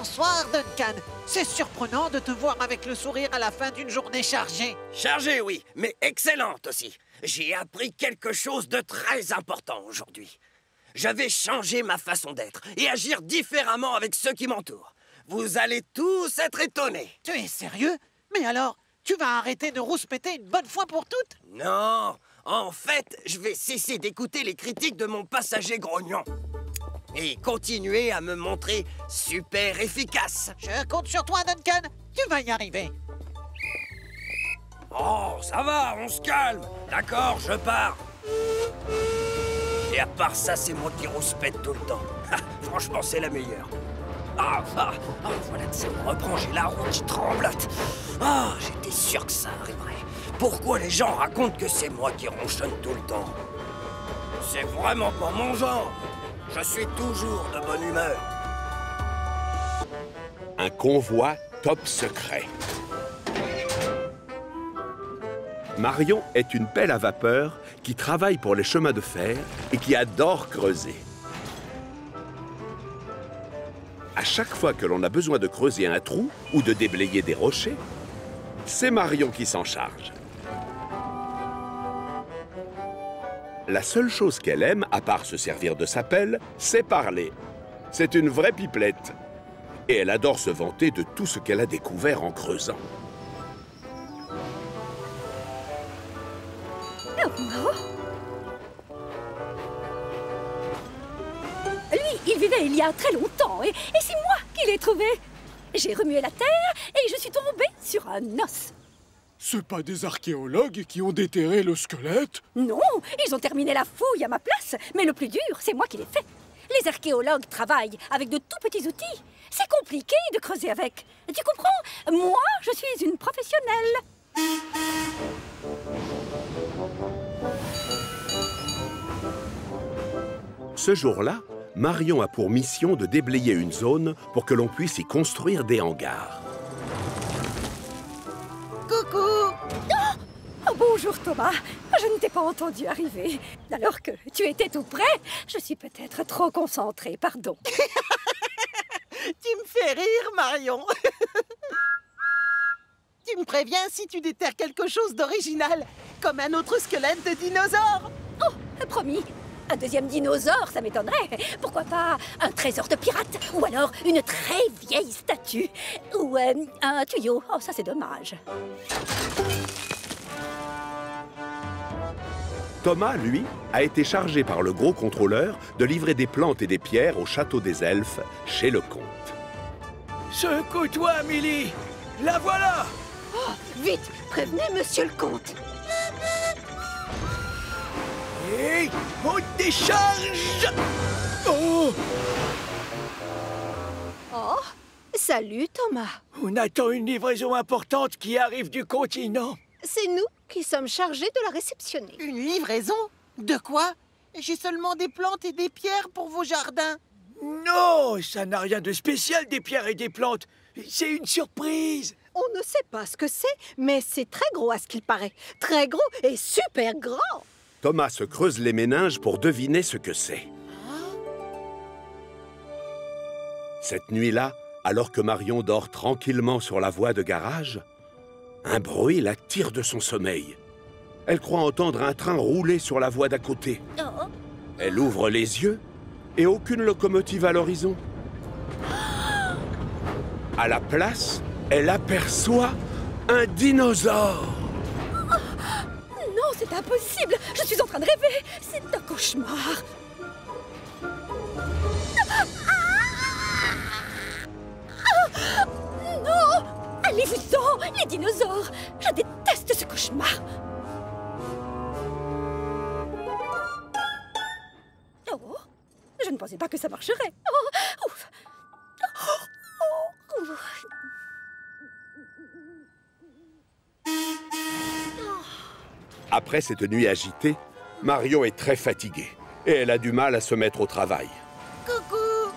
Bonsoir, Duncan. C'est surprenant de te voir avec le sourire à la fin d'une journée chargée. Chargée, oui, mais excellente aussi. J'ai appris quelque chose de très important aujourd'hui. J'avais changé ma façon d'être et agir différemment avec ceux qui m'entourent. Vous allez tous être étonnés. Tu es sérieux? Mais alors, tu vas arrêter de rouspéter une bonne fois pour toutes? Non, en fait, je vais cesser d'écouter les critiques de mon passager grognon. Et continuer à me montrer super efficace. Je compte sur toi, Duncan. Tu vas y arriver. Oh, ça va, on se calme. D'accord, je pars. Et à part ça, c'est moi qui rouspète tout le temps. [laughs] Ah, franchement, c'est la meilleure. Ah, ah, ah, voilà que ça me reprend, j'ai la roue qui tremble. Ah, j'étais sûr que ça arriverait. Pourquoi les gens racontent que c'est moi qui ronchonne tout le temps? C'est vraiment pas mon genre. Je suis toujours de bonne humeur. Un convoi top secret. Marion est une pelle à vapeur qui travaille pour les chemins de fer et qui adore creuser. À chaque fois que l'on a besoin de creuser un trou ou de déblayer des rochers, c'est Marion qui s'en charge. La seule chose qu'elle aime, à part se servir de sa pelle, c'est parler. C'est une vraie pipelette. Et elle adore se vanter de tout ce qu'elle a découvert en creusant. Lui, il vivait il y a très longtemps et, et c'est moi qui l'ai trouvé. J'ai remué la terre et je suis tombée sur un os. C'est pas des archéologues qui ont déterré le squelette Non, ils ont terminé la fouille à ma place, mais le plus dur, c'est moi qui l'ai fait. Les archéologues travaillent avec de tout petits outils. C'est compliqué de creuser avec. Tu comprends? Moi, je suis une professionnelle. Ce jour-là, Marion a pour mission de déblayer une zone pour que l'on puisse y construire des hangars. Coucou Oh, bonjour Thomas, je ne t'ai pas entendu arriver. Alors que tu étais tout près, je suis peut-être trop concentrée, pardon. [laughs] Tu me fais rire, Marion. [laughs] Tu me préviens si tu déterres quelque chose d'original, comme un autre squelette de dinosaure. Oh, promis un deuxième dinosaure, ça m'étonnerait. Pourquoi pas un trésor de pirate Ou alors une très vieille statue Ou euh, un tuyau Oh, ça c'est dommage. Thomas, lui, a été chargé par le gros contrôleur de livrer des plantes et des pierres au château des elfes, chez le comte. Secoue-toi, Amélie La voilà oh, Vite, prévenez monsieur le comte Hé On décharge Oh Oh Salut, Thomas On attend une livraison importante qui arrive du continent C'est nous qui sommes chargés de la réceptionner. Une livraison? De quoi? J'ai seulement des plantes et des pierres pour vos jardins. Non, ça n'a rien de spécial des pierres et des plantes. C'est une surprise. On ne sait pas ce que c'est, mais c'est très gros à ce qu'il paraît. Très gros et super grand. Thomas se creuse les méninges pour deviner ce que c'est. Cette nuit-là, alors que Marion dort tranquillement sur la voie de garage, un bruit la tire de son sommeil. Elle croit entendre un train rouler sur la voie d'à côté. Elle ouvre les yeux et aucune locomotive à l'horizon. À la place, elle aperçoit un dinosaure. Non, c'est impossible. Je suis en train de rêver. C'est un cauchemar. Non. Allez-vous-en Les dinosaures. Je déteste ce cauchemar. Oh Je ne pensais pas que ça marcherait. Oh. Oh, Après cette nuit agitée, Marion est très fatiguée et elle a du mal à se mettre au travail. Coucou Oh,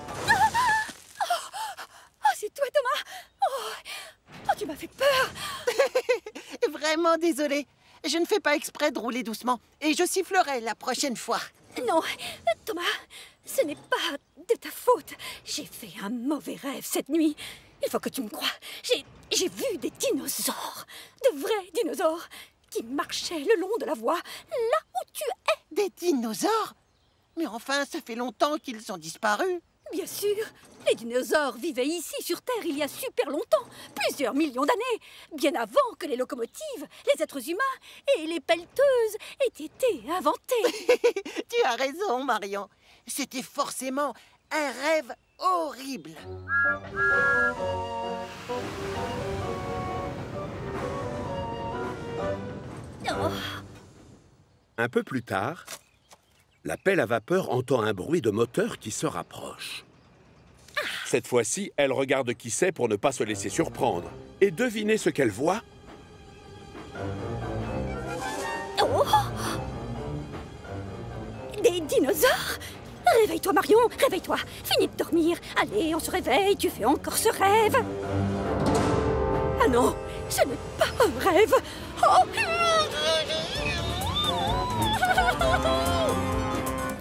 c'est toi, Thomas oh, oh, tu m'as fait peur [laughs] Vraiment désolée. Je ne fais pas exprès de rouler doucement et je sifflerai la prochaine fois. Non, Thomas, ce n'est pas de ta faute. J'ai fait un mauvais rêve cette nuit. Il faut que tu me crois. J'ai vu des dinosaures, de vrais dinosaures qui marchaient le long de la voie, là où tu es. Des dinosaures Mais enfin, ça fait longtemps qu'ils ont disparu. Bien sûr, les dinosaures vivaient ici sur Terre il y a super longtemps, plusieurs millions d'années, bien avant que les locomotives, les êtres humains et les pelleteuses aient été inventés. [laughs] tu as raison, Marion. C'était forcément un rêve horrible. Un peu plus tard, la pelle à vapeur entend un bruit de moteur qui se rapproche. Cette fois-ci, elle regarde qui c'est pour ne pas se laisser surprendre. Et devinez ce qu'elle voit? Des dinosaures? Réveille-toi, Marion, réveille-toi. Finis de dormir. Allez, on se réveille, tu fais encore ce rêve. Ah non, ce n'est pas un rêve. Oh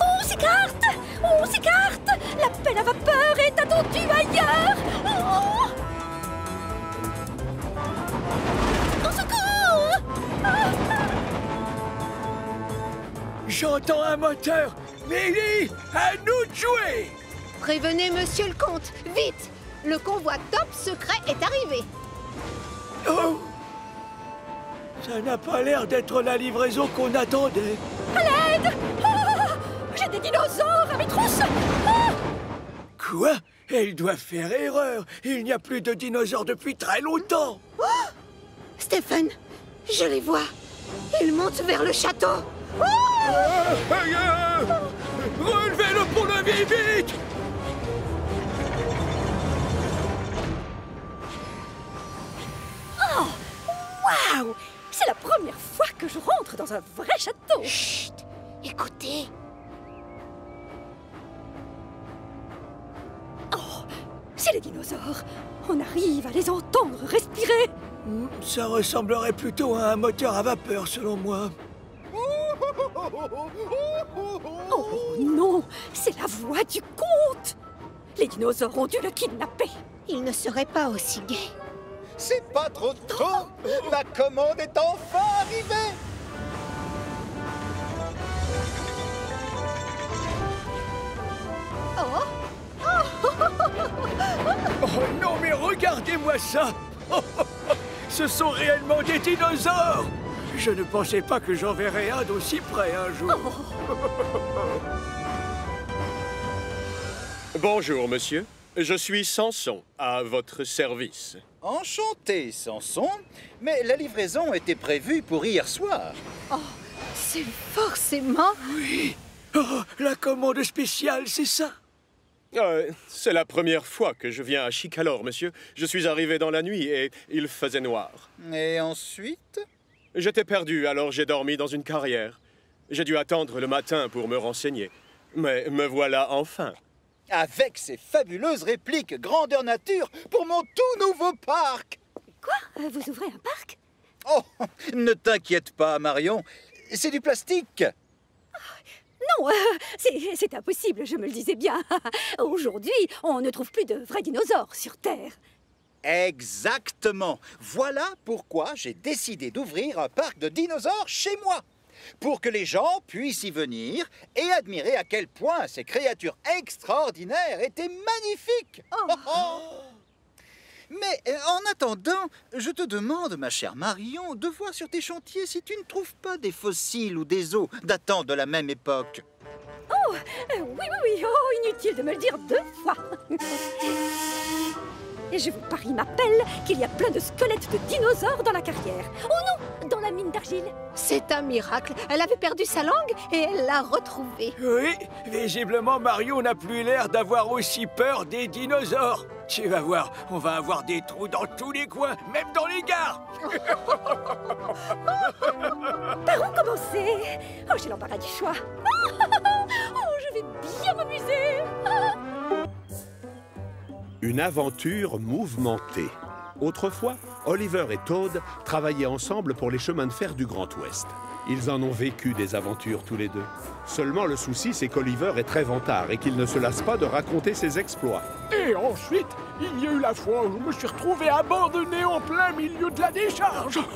on s'écarte On s'écarte. La pelle à vapeur est attendue ailleurs. Oh. Au secours. J'entends un moteur. Mélie, à nous de jouer. Prévenez monsieur le comte, vite Le convoi top secret est arrivé Oh. Ça n'a pas l'air d'être la livraison qu'on attendait. À l'aide oh J'ai des dinosaures à mes trousses oh Quoi? Elle doit faire erreur. Il n'y a plus de dinosaures depuis très longtemps. Oh Stephen, je les vois. Ils montent vers le château. Relevez-le pour le vite Waouh! C'est la première fois que je rentre dans un vrai château. Chut! Écoutez. Oh C'est les dinosaures. On arrive à les entendre respirer. Ça ressemblerait plutôt à un moteur à vapeur, selon moi. Oh non C'est la voix du comte. Les dinosaures ont dû le kidnapper. Il ne serait pas aussi gai. C'est pas trop tôt La commande est enfin arrivée Oh Oh non, mais regardez-moi ça Ce sont réellement des dinosaures Je ne pensais pas que j'en verrais un d'aussi près un jour. Bonjour, monsieur. Je suis Samson, à votre service. Enchanté, Samson, mais la livraison était prévue pour hier soir. Oh, c'est forcément... Oui Oh, la commande spéciale, c'est ça? Euh, c'est la première fois que je viens à Chicalor, monsieur. Je suis arrivé dans la nuit et il faisait noir. Et ensuite? J'étais perdu, alors j'ai dormi dans une carrière. J'ai dû attendre le matin pour me renseigner. Mais me voilà enfin. Avec ces fabuleuses répliques grandeur nature pour mon tout nouveau parc Quoi? Vous ouvrez un parc? Oh, ne t'inquiète pas, Marion. C'est du plastique. Non, euh, c'est impossible, je me le disais bien. [laughs] Aujourd'hui, on ne trouve plus de vrais dinosaures sur Terre. Exactement. Voilà pourquoi j'ai décidé d'ouvrir un parc de dinosaures chez moi. Pour que les gens puissent y venir et admirer à quel point ces créatures extraordinaires étaient magnifiques. [laughs] Mais euh, en attendant, je te demande, ma chère Marion, de voir sur tes chantiers si tu ne trouves pas des fossiles ou des os datant de la même époque. Oh, euh, oui, oui, oui, oh, inutile de me le dire deux fois. [laughs] Et je vous parie ma pelle qu'il y a plein de squelettes de dinosaures dans la carrière. Oh non, dans la mine d'argile. C'est un miracle. Elle avait perdu sa langue et elle l'a retrouvée. Oui, visiblement Mario n'a plus l'air d'avoir aussi peur des dinosaures. Tu vas voir, on va avoir des trous dans tous les coins, même dans les gares. [laughs] Par où commencer? Oh, j'ai l'embarras du choix. [laughs] Oh, je vais bien m'amuser. [laughs] Une aventure mouvementée. Autrefois, Oliver et Toad travaillaient ensemble pour les chemins de fer du Grand Ouest. Ils en ont vécu des aventures tous les deux. Seulement le souci, c'est qu'Oliver est très vantard et qu'il ne se lasse pas de raconter ses exploits. Et ensuite, il y a eu la fois où je me suis retrouvé abandonné en plein milieu de la décharge. [laughs]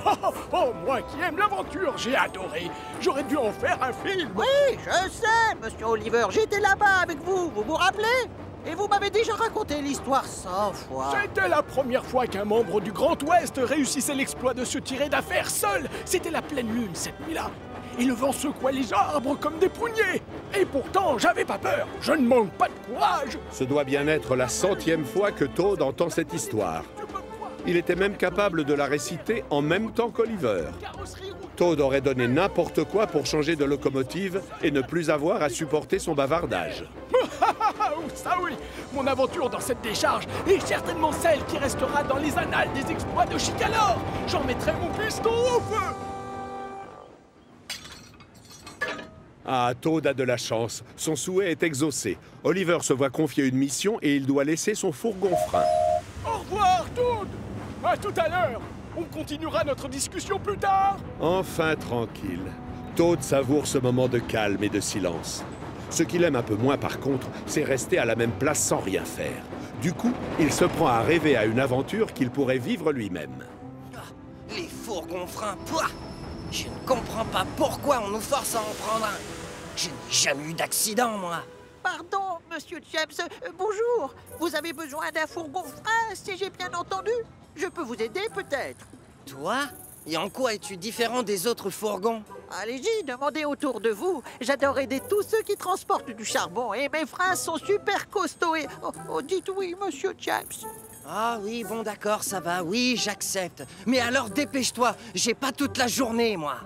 Oh, moi qui aime l'aventure, j'ai adoré. J'aurais dû en faire un film. Oui, je sais, monsieur Oliver, j'étais là-bas avec vous, vous vous rappelez? Et vous m'avez déjà raconté l'histoire cent fois. C'était la première fois qu'un membre du Grand Ouest réussissait l'exploit de se tirer d'affaire seul. C'était la pleine lune cette nuit-là. Et le vent secouait les arbres comme des pruniers. Et pourtant, j'avais pas peur. Je ne manque pas de courage. Ce doit bien être la centième fois que Toad entend cette histoire. Il était même capable de la réciter en même temps qu'Oliver. Toad aurait donné n'importe quoi pour changer de locomotive et ne plus avoir à supporter son bavardage. [laughs] Ça oui Mon aventure dans cette décharge est certainement celle qui restera dans les annales des exploits de Chicalor J'en mettrai mon piston au feu Ah, Toad a de la chance. Son souhait est exaucé. Oliver se voit confier une mission et il doit laisser son fourgon frein. Au revoir, Toad À tout à l'heure On continuera notre discussion plus tard Enfin tranquille. Toad savoure ce moment de calme et de silence. Ce qu'il aime un peu moins par contre, c'est rester à la même place sans rien faire. Du coup, il se prend à rêver à une aventure qu'il pourrait vivre lui-même. Les fourgons freins, pouah Je ne comprends pas pourquoi on nous force à en prendre un. Je n'ai jamais eu d'accident, moi. Pardon, monsieur James, euh, bonjour. Vous avez besoin d'un fourgon frein, si j'ai bien entendu? Je peux vous aider peut-être Toi Et en quoi es-tu différent des autres fourgons Allez-y, demandez autour de vous. J'adore aider tous ceux qui transportent du charbon et mes freins sont super costauds et... Oh, oh, dites oui, monsieur James. Ah oui, bon d'accord, ça va, oui, j'accepte. Mais alors dépêche-toi, j'ai pas toute la journée, moi.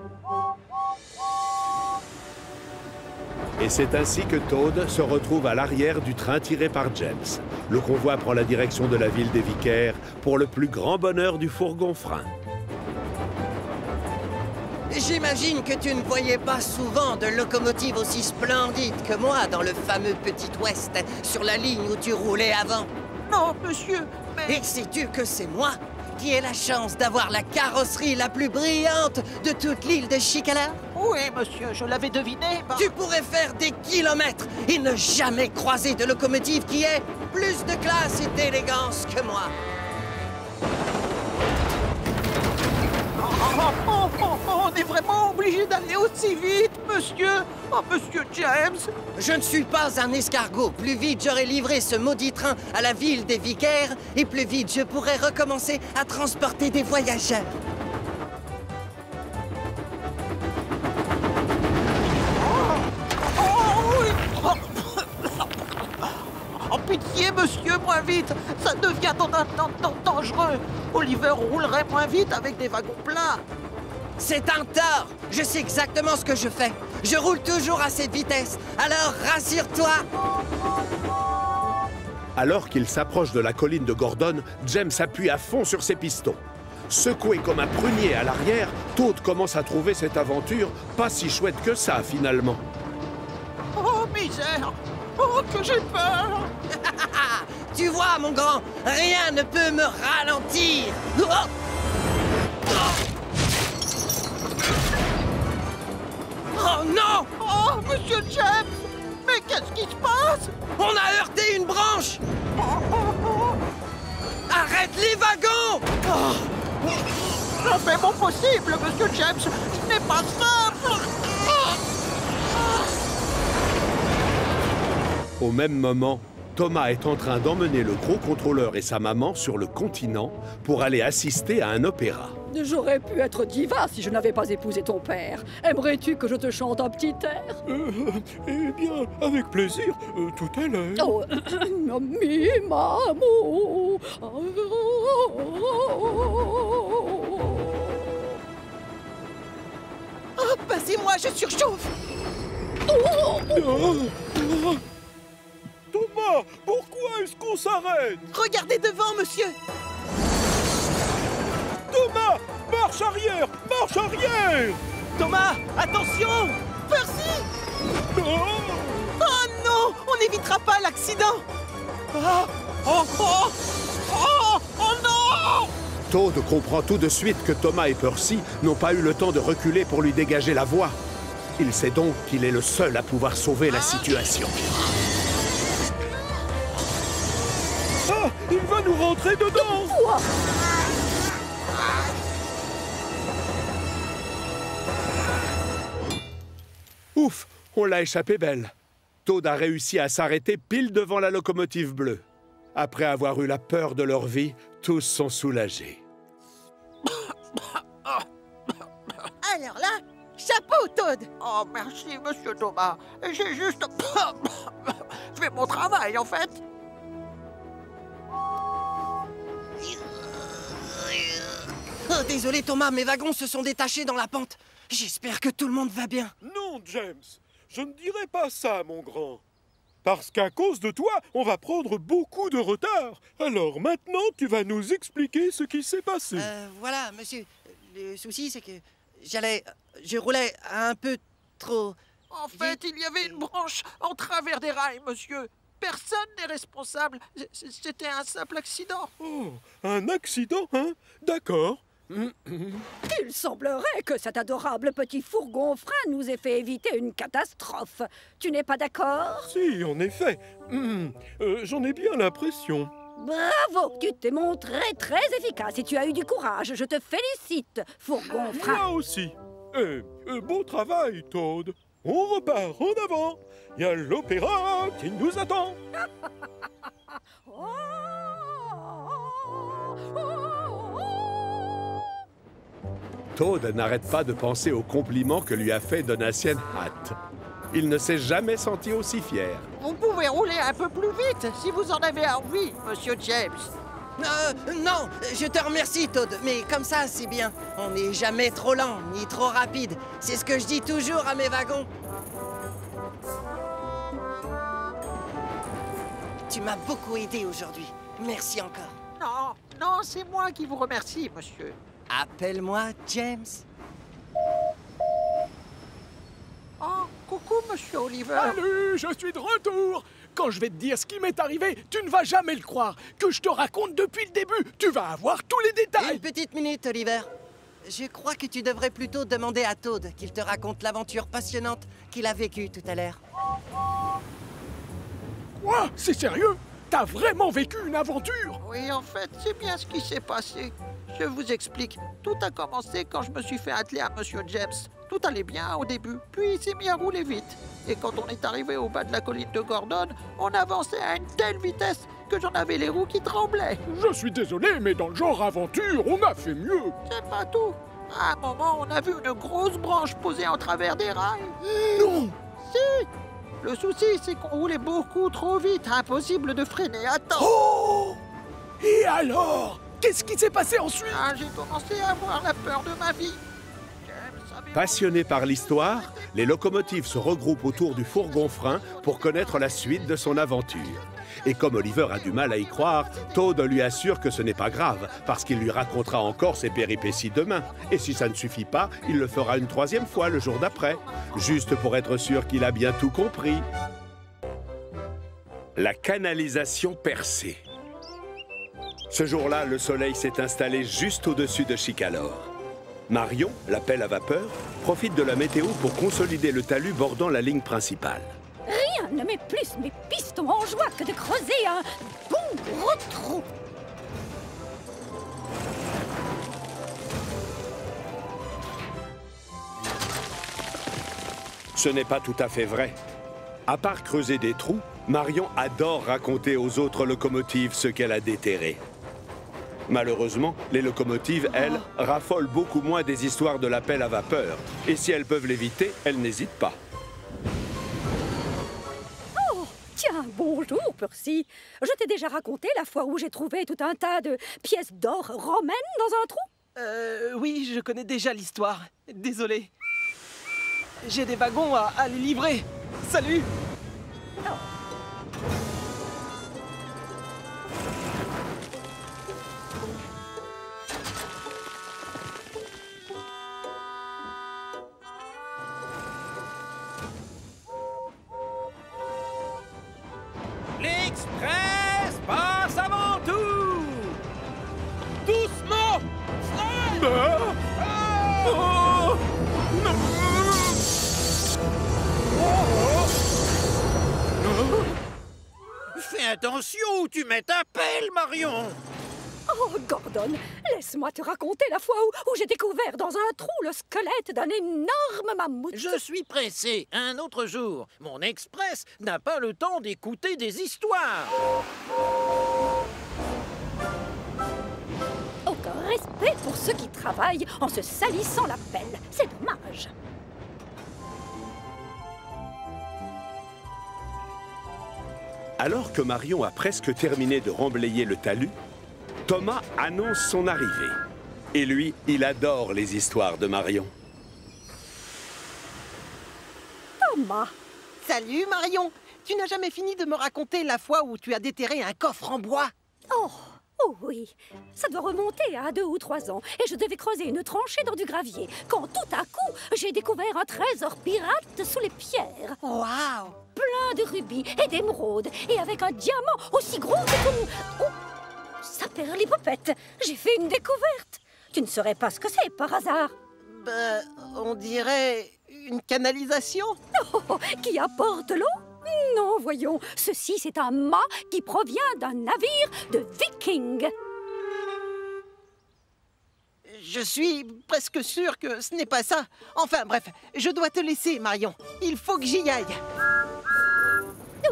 Et c'est ainsi que Toad se retrouve à l'arrière du train tiré par James. Le convoi prend la direction de la ville des Vicaires pour le plus grand bonheur du fourgon frein. J'imagine que tu ne voyais pas souvent de locomotives aussi splendides que moi dans le fameux Petit Ouest, sur la ligne où tu roulais avant. Non, monsieur, mais... Et sais-tu que c'est moi qui ai la chance d'avoir la carrosserie la plus brillante de toute l'île de Chicala? Oui, monsieur, je l'avais deviné. par- Tu pourrais faire des kilomètres et ne jamais croiser de locomotive qui est plus de classe et d'élégance que moi. Oh, oh, oh, on est vraiment obligé d'aller aussi vite, monsieur Oh, monsieur James Je ne suis pas un escargot. Plus vite j'aurais livré ce maudit train à la ville des vicaires, et plus vite je pourrais recommencer à transporter des voyageurs. Monsieur, moins vite Ça devient dan- dan- dan- dangereux Oliver roulerait moins vite avec des wagons plats C'est un tort Je sais exactement ce que je fais. Je roule toujours à cette vitesse. Alors rassure-toi Alors qu'il s'approche de la colline de Gordon, James appuie à fond sur ses pistons. Secoué comme un prunier à l'arrière, Toad commence à trouver cette aventure pas si chouette que ça finalement. Oh, misère Oh, que j'ai peur. [laughs] Tu vois, mon grand, rien ne peut me ralentir. Oh. Oh non. Oh, monsieur James Mais qu'est-ce qui se passe? On a heurté une branche. [laughs] Arrête les wagons. Je fais mon possible, monsieur James. Ce n'est pas simple Au même moment, Thomas est en train d'emmener le gros contrôleur et sa maman sur le continent pour aller assister à un opéra. J'aurais pu être diva si je n'avais pas épousé ton père. Aimerais-tu que je te chante un petit air? Euh, eh bien, avec plaisir, euh, tout à l'heure. Oh, [coughs] mi maman. Oh, passez-moi, je surchauffe Oh, oh. Est-ce qu'on s'arrête Regardez devant, monsieur. Thomas, marche arrière, marche arrière Thomas, attention. Percy Non Oh non On n'évitera pas l'accident. Ah Oh Oh Oh Oh non. Toad comprend tout de suite que Thomas et Percy n'ont pas eu le temps de reculer pour lui dégager la voie. Il sait donc qu'il est le seul à pouvoir sauver la situation. Il va nous rentrer dedans Ouf, on l'a échappé belle. Toad a réussi à s'arrêter pile devant la locomotive bleue. Après avoir eu la peur de leur vie, tous sont soulagés. Alors là, chapeau, Toad Oh, merci, monsieur Thomas. J'ai juste... [coughs] fait mon travail, en fait. Oh, désolé Thomas, mes wagons se sont détachés dans la pente. J'espère que tout le monde va bien. Non, James, je ne dirais pas ça, mon grand. Parce qu'à cause de toi, on va prendre beaucoup de retard. Alors maintenant, tu vas nous expliquer ce qui s'est passé. Euh, voilà, monsieur. Le souci, c'est que j'allais... Je roulais un peu trop... En fait, il y avait une branche en travers des rails, monsieur. Personne n'est responsable. C'était un simple accident. Oh, un accident, hein? D'accord. [coughs] Il semblerait que cet adorable petit fourgon frein nous ait fait éviter une catastrophe. Tu n'es pas d'accord? Si, en effet. Hum, euh, J'en ai bien l'impression. Bravo Tu t'es montré très efficace et tu as eu du courage. Je te félicite, fourgon frein. Moi aussi. Eh, bon travail, Toad. On repart en avant. Il y a l'opéra qui nous attend. [laughs] Toad n'arrête pas de penser aux compliments que lui a fait Donatien Hat. Il ne s'est jamais senti aussi fier. Vous pouvez rouler un peu plus vite si vous en avez envie, monsieur James. Euh, non, je te remercie, Todd, mais comme ça, c'est bien. On n'est jamais trop lent, ni trop rapide. C'est ce que je dis toujours à mes wagons. Tu m'as beaucoup aidé aujourd'hui. Merci encore. Non, non, c'est moi qui vous remercie, monsieur. Appelle-moi James. Oh, coucou, monsieur Oliver. Salut, je suis de retour Quand je vais te dire ce qui m'est arrivé, tu ne vas jamais le croire. Que je te raconte depuis le début, tu vas avoir tous les détails. Une petite minute, Oliver. Je crois que tu devrais plutôt demander à Toad qu'il te raconte l'aventure passionnante qu'il a vécue tout à l'heure. Quoi C'est sérieux? T'as vraiment vécu une aventure? Oui, en fait, c'est bien ce qui s'est passé. Je vous explique. Tout a commencé quand je me suis fait atteler à Monsieur James. Tout allait bien au début, puis il s'est mis à rouler vite. Et quand on est arrivé au bas de la colline de Gordon, on avançait à une telle vitesse que j'en avais les roues qui tremblaient. Je suis désolé, mais dans le genre aventure, on a fait mieux. C'est pas tout. À un moment, on a vu une grosse branche posée en travers des rails. Non Si Le souci, c'est qu'on roulait beaucoup trop vite. Impossible de freiner à temps. Oh Et alors Qu'est-ce qui s'est passé ensuite? Ah, J'ai commencé à avoir la peur de ma vie. Passionnés par l'histoire, les locomotives se regroupent autour du fourgon-frein pour connaître la suite de son aventure. Et comme Oliver a du mal à y croire, Toad lui assure que ce n'est pas grave, parce qu'il lui racontera encore ses péripéties demain. Et si ça ne suffit pas, il le fera une troisième fois le jour d'après, juste pour être sûr qu'il a bien tout compris. La canalisation percée. Ce jour-là, le soleil s'est installé juste au-dessus de Chicalor. Marion, la pelle à vapeur, profite de la météo pour consolider le talus bordant la ligne principale. Rien ne met plus mes pistons en joie que de creuser un bon gros trou. Ce n'est pas tout à fait vrai. À part creuser des trous, Marion adore raconter aux autres locomotives ce qu'elle a déterré. Malheureusement, les locomotives, elles, raffolent beaucoup moins des histoires de la pelle à vapeur. Et si elles peuvent l'éviter, elles n'hésitent pas. Oh, tiens, bonjour, Percy. Je t'ai déjà raconté la fois où j'ai trouvé tout un tas de pièces d'or romaines dans un trou Euh, oui, je connais déjà l'histoire. Désolé. J'ai des wagons à, à les livrer. Salut L'Express Oh Fais attention où tu mets ta pelle, Marion Oh, Gordon, laisse-moi te raconter la fois où, où j'ai découvert dans un trou le squelette d'un énorme mammouth. Je suis pressé. Un autre jour. Mon express n'a pas le temps d'écouter des histoires. Respect pour ceux qui travaillent en se salissant la pelle. C'est dommage. Alors que Marion a presque terminé de remblayer le talus, Thomas annonce son arrivée. Et lui, il adore les histoires de Marion. Thomas, Salut Marion Tu n'as jamais fini de me raconter la fois où tu as déterré un coffre en bois Oh, oh oui. Ça doit remonter à deux ou trois ans. Et je devais creuser une tranchée dans du gravier. Quand tout à coup, j'ai découvert un trésor pirate sous les pierres. Waouh Plein de rubis et d'émeraudes. Et avec un diamant aussi gros que. Oh, ça perd l'hypopète. J'ai fait une découverte. Tu ne saurais pas ce que c'est par hasard. Ben, on dirait une canalisation Oh, qui apporte l'eau Non, voyons. Ceci, c'est un mât qui provient d'un navire de vikings. Je suis presque sûr que ce n'est pas ça. Enfin bref, je dois te laisser, Marion. Il faut que j'y aille.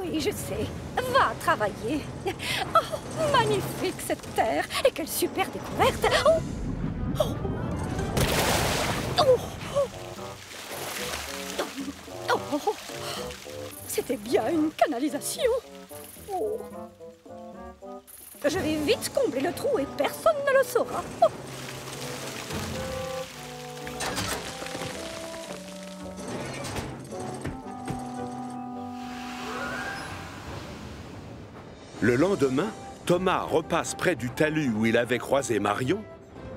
Oui, je sais. Va travailler. Oh, magnifique cette terre. Et quelle super découverte. Oh. Oh. Oh. C'était bien une canalisation. Oh. Je vais vite combler le trou et personne ne le saura. Oh. Le lendemain, Thomas repasse près du talus où il avait croisé Marion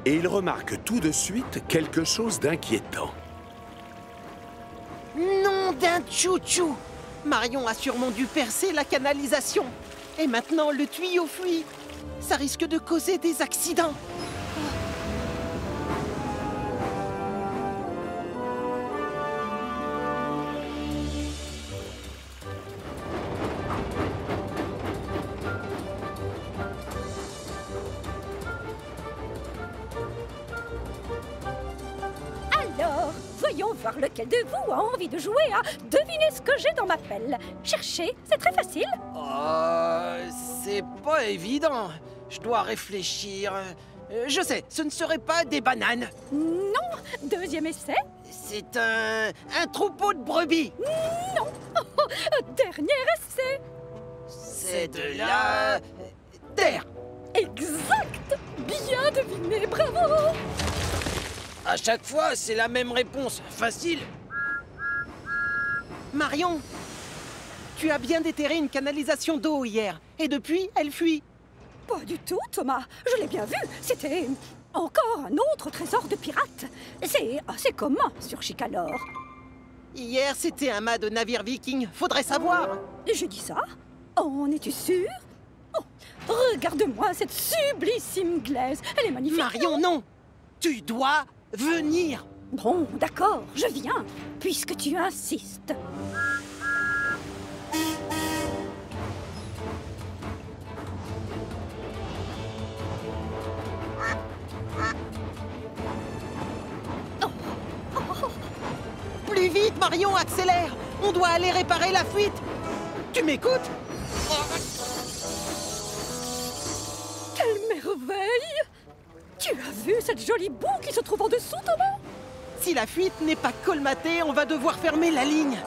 et il remarque tout de suite quelque chose d'inquiétant. Nom d'un chouchou Marion a sûrement dû percer la canalisation. Et maintenant, le tuyau fuit. Ça risque de causer des accidents. Lequel de vous a envie de jouer à deviner ce que j'ai dans ma pelle. Cherchez, c'est très facile. Oh, c'est pas évident. Je dois réfléchir. Euh, Je sais, ce ne serait pas des bananes. Non, deuxième essai. C'est un, un troupeau de brebis. Non, [laughs] dernier essai. C'est de la terre. Exact. Bien deviné, bravo. À chaque fois, c'est la même réponse. Facile. Marion, tu as bien déterré une canalisation d'eau hier, et depuis, elle fuit. Pas du tout, Thomas. Je l'ai bien vu. C'était encore un autre trésor de pirate. C'est assez commun sur Chicalor. Hier, c'était un mât de navire viking, faudrait savoir. Je dis ça En es-tu sûr? Oh, Regarde-moi cette sublissime glaise. Elle est magnifique. Marion, non Tu dois venir. Bon, d'accord, je viens, puisque tu insistes. Plus vite, Marion, accélère. On doit aller réparer la fuite. Tu m'écoutes? Vu cette jolie boue qui se trouve en dessous, Thomas? Si la fuite n'est pas colmatée, on va devoir fermer la ligne.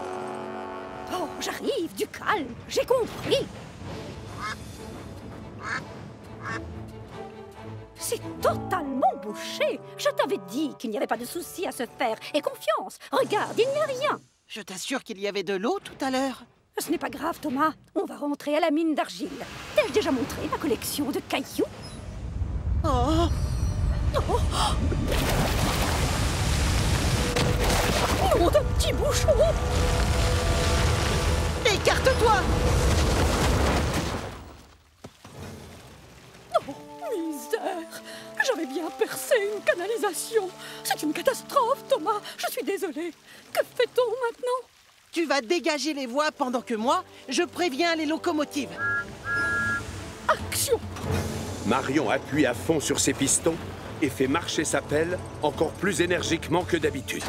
Oh, j'arrive, du calme, j'ai compris. C'est totalement bouché. Je t'avais dit qu'il n'y avait pas de souci à se faire. Et confiance, regarde, il n'y a rien. Je t'assure qu'il y avait de l'eau tout à l'heure. Ce n'est pas grave, Thomas. On va rentrer à la mine d'argile. T'ai-je déjà montré ma collection de cailloux? Oh Oh Nom d'un petit bouchon Écarte-toi Oh, misère J'avais bien percé une canalisation. C'est une catastrophe, Thomas. Je suis désolée. Que fait-on maintenant? Tu vas dégager les voies pendant que moi, je préviens les locomotives. Action Marion appuie à fond sur ses pistons et fait marcher sa pelle encore plus énergiquement que d'habitude.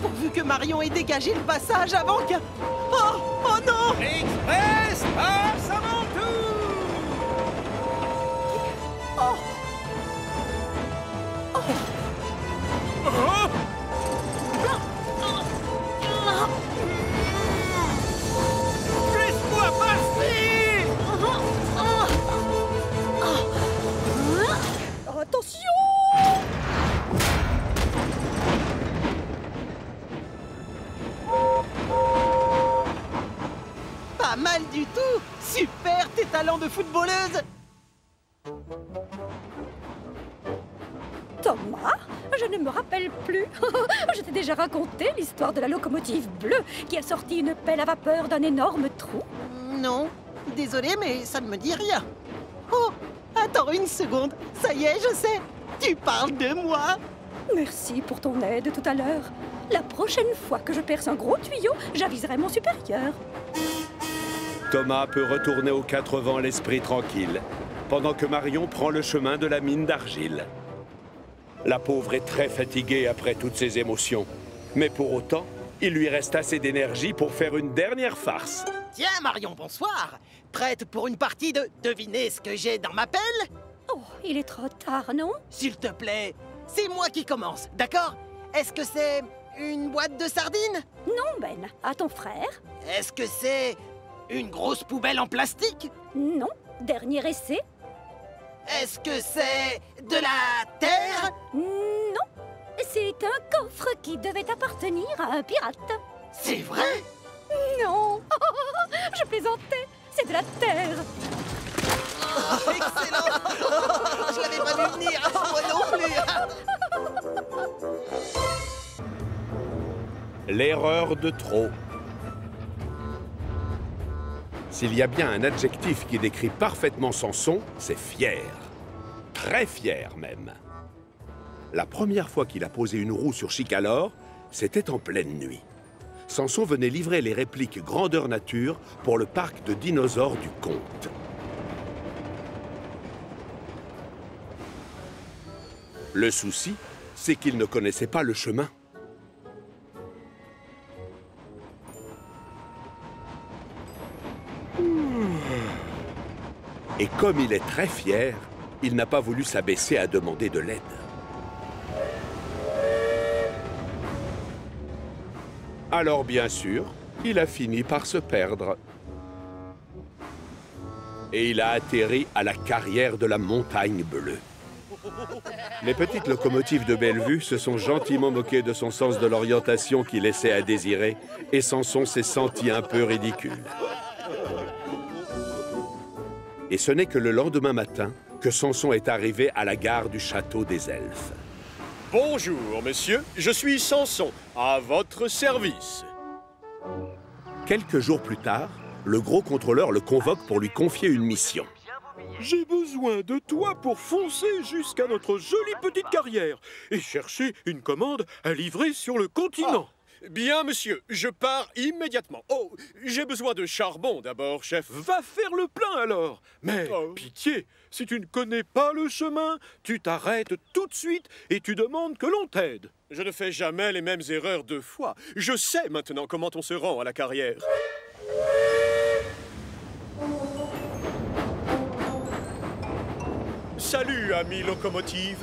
Pourvu que Marion ait dégagé le passage avant que... Oh Oh non L'Express passe avant tout. Oh. Laisse-moi Attention Pas mal du tout Super tes talents de footballeuse Thomas Je ne me rappelle plus. [laughs] Je t'ai déjà raconté l'histoire de la locomotive bleue qui a sorti une pelle à vapeur d'un énorme trou. Non, désolé, mais ça ne me dit rien. Oh Attends une seconde, ça y est, je sais Tu parles de moi Merci pour ton aide tout à l'heure. La prochaine fois que je perce un gros tuyau, j'aviserai mon supérieur. Thomas peut retourner aux quatre vents l'esprit tranquille, pendant que Marion prend le chemin de la mine d'argile. La pauvre est très fatiguée après toutes ces émotions. Mais pour autant, il lui reste assez d'énergie pour faire une dernière farce. Tiens, Marion, bonsoir Prête pour une partie de Devinez ce que j'ai dans ma pelle? Oh, il est trop tard, non? S'il te plaît, c'est moi qui commence, d'accord? Est-ce que c'est une boîte de sardines? Non, Ben. À ton frère Est-ce que c'est une grosse poubelle en plastique? Non. Dernier essai Est-ce que c'est de la terre? Non. C'est un coffre qui devait appartenir à un pirate. C'est vrai? Non [laughs] Je plaisantais. C'est de la terre. Excellent [laughs] Je l'avais pas vu venir, [laughs] moi non plus L'erreur de trop. S'il y a bien un adjectif qui décrit parfaitement Samson, c'est fier. Très fier même. La première fois qu'il a posé une roue sur Chicalor, c'était en pleine nuit. Samson venait livrer les répliques grandeur nature pour le parc de dinosaures du comte. Le souci, c'est qu'il ne connaissait pas le chemin. Et comme il est très fier, il n'a pas voulu s'abaisser à demander de l'aide. Alors bien sûr, il a fini par se perdre. Et il a atterri à la carrière de la montagne bleue. Les petites locomotives de Bellevue se sont gentiment moquées de son sens de l'orientation qui laissait à désirer, et Samson s'est senti un peu ridicule. Et ce n'est que le lendemain matin que Samson est arrivé à la gare du château des Elfes. Bonjour, monsieur. Je suis Samson, à votre service. Quelques jours plus tard, le gros contrôleur le convoque pour lui confier une mission. J'ai besoin de toi pour foncer jusqu'à notre jolie petite carrière et chercher une commande à livrer sur le continent. Ah, bien, monsieur, je pars immédiatement. Oh, j'ai besoin de charbon d'abord, chef. Va faire le plein alors. Mais Oh. pitié, si tu ne connais pas le chemin, tu t'arrêtes tout de suite et tu demandes que l'on t'aide. Je ne fais jamais les mêmes erreurs deux fois. Je sais maintenant comment on se rend à la carrière. Salut, ami locomotive.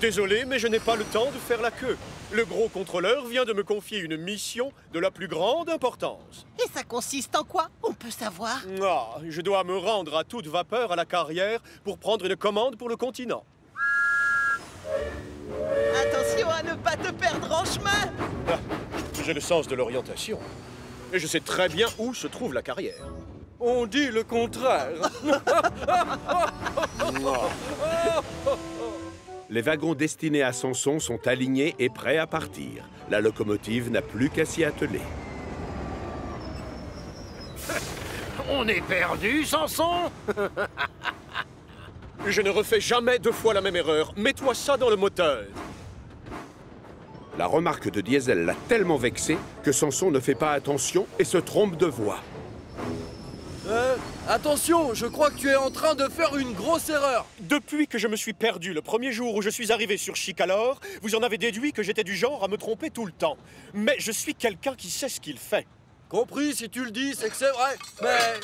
Désolé, mais je n'ai pas le temps de faire la queue. Le gros contrôleur vient de me confier une mission de la plus grande importance. Et ça consiste en quoi On peut savoir? Ah, je dois me rendre à toute vapeur à la carrière pour prendre une commande pour le continent. Attention à ne pas te perdre en chemin Ah, J'ai le sens de l'orientation. Et je sais très bien où se trouve la carrière. On dit le contraire. [laughs] Les wagons destinés à Samson sont alignés et prêts à partir. La locomotive n'a plus qu'à s'y atteler. [laughs] On est perdu, Samson [laughs] Je ne refais jamais deux fois la même erreur. Mets-toi ça dans le moteur. La remarque de Diesel l'a tellement vexé que Samson ne fait pas attention et se trompe de voie. Attention, je crois que tu es en train de faire une grosse erreur. Depuis que je me suis perdu le premier jour où je suis arrivé sur Chicalor, vous en avez déduit que j'étais du genre à me tromper tout le temps. Mais je suis quelqu'un qui sait ce qu'il fait. Compris, si tu le dis, c'est que c'est vrai. Mais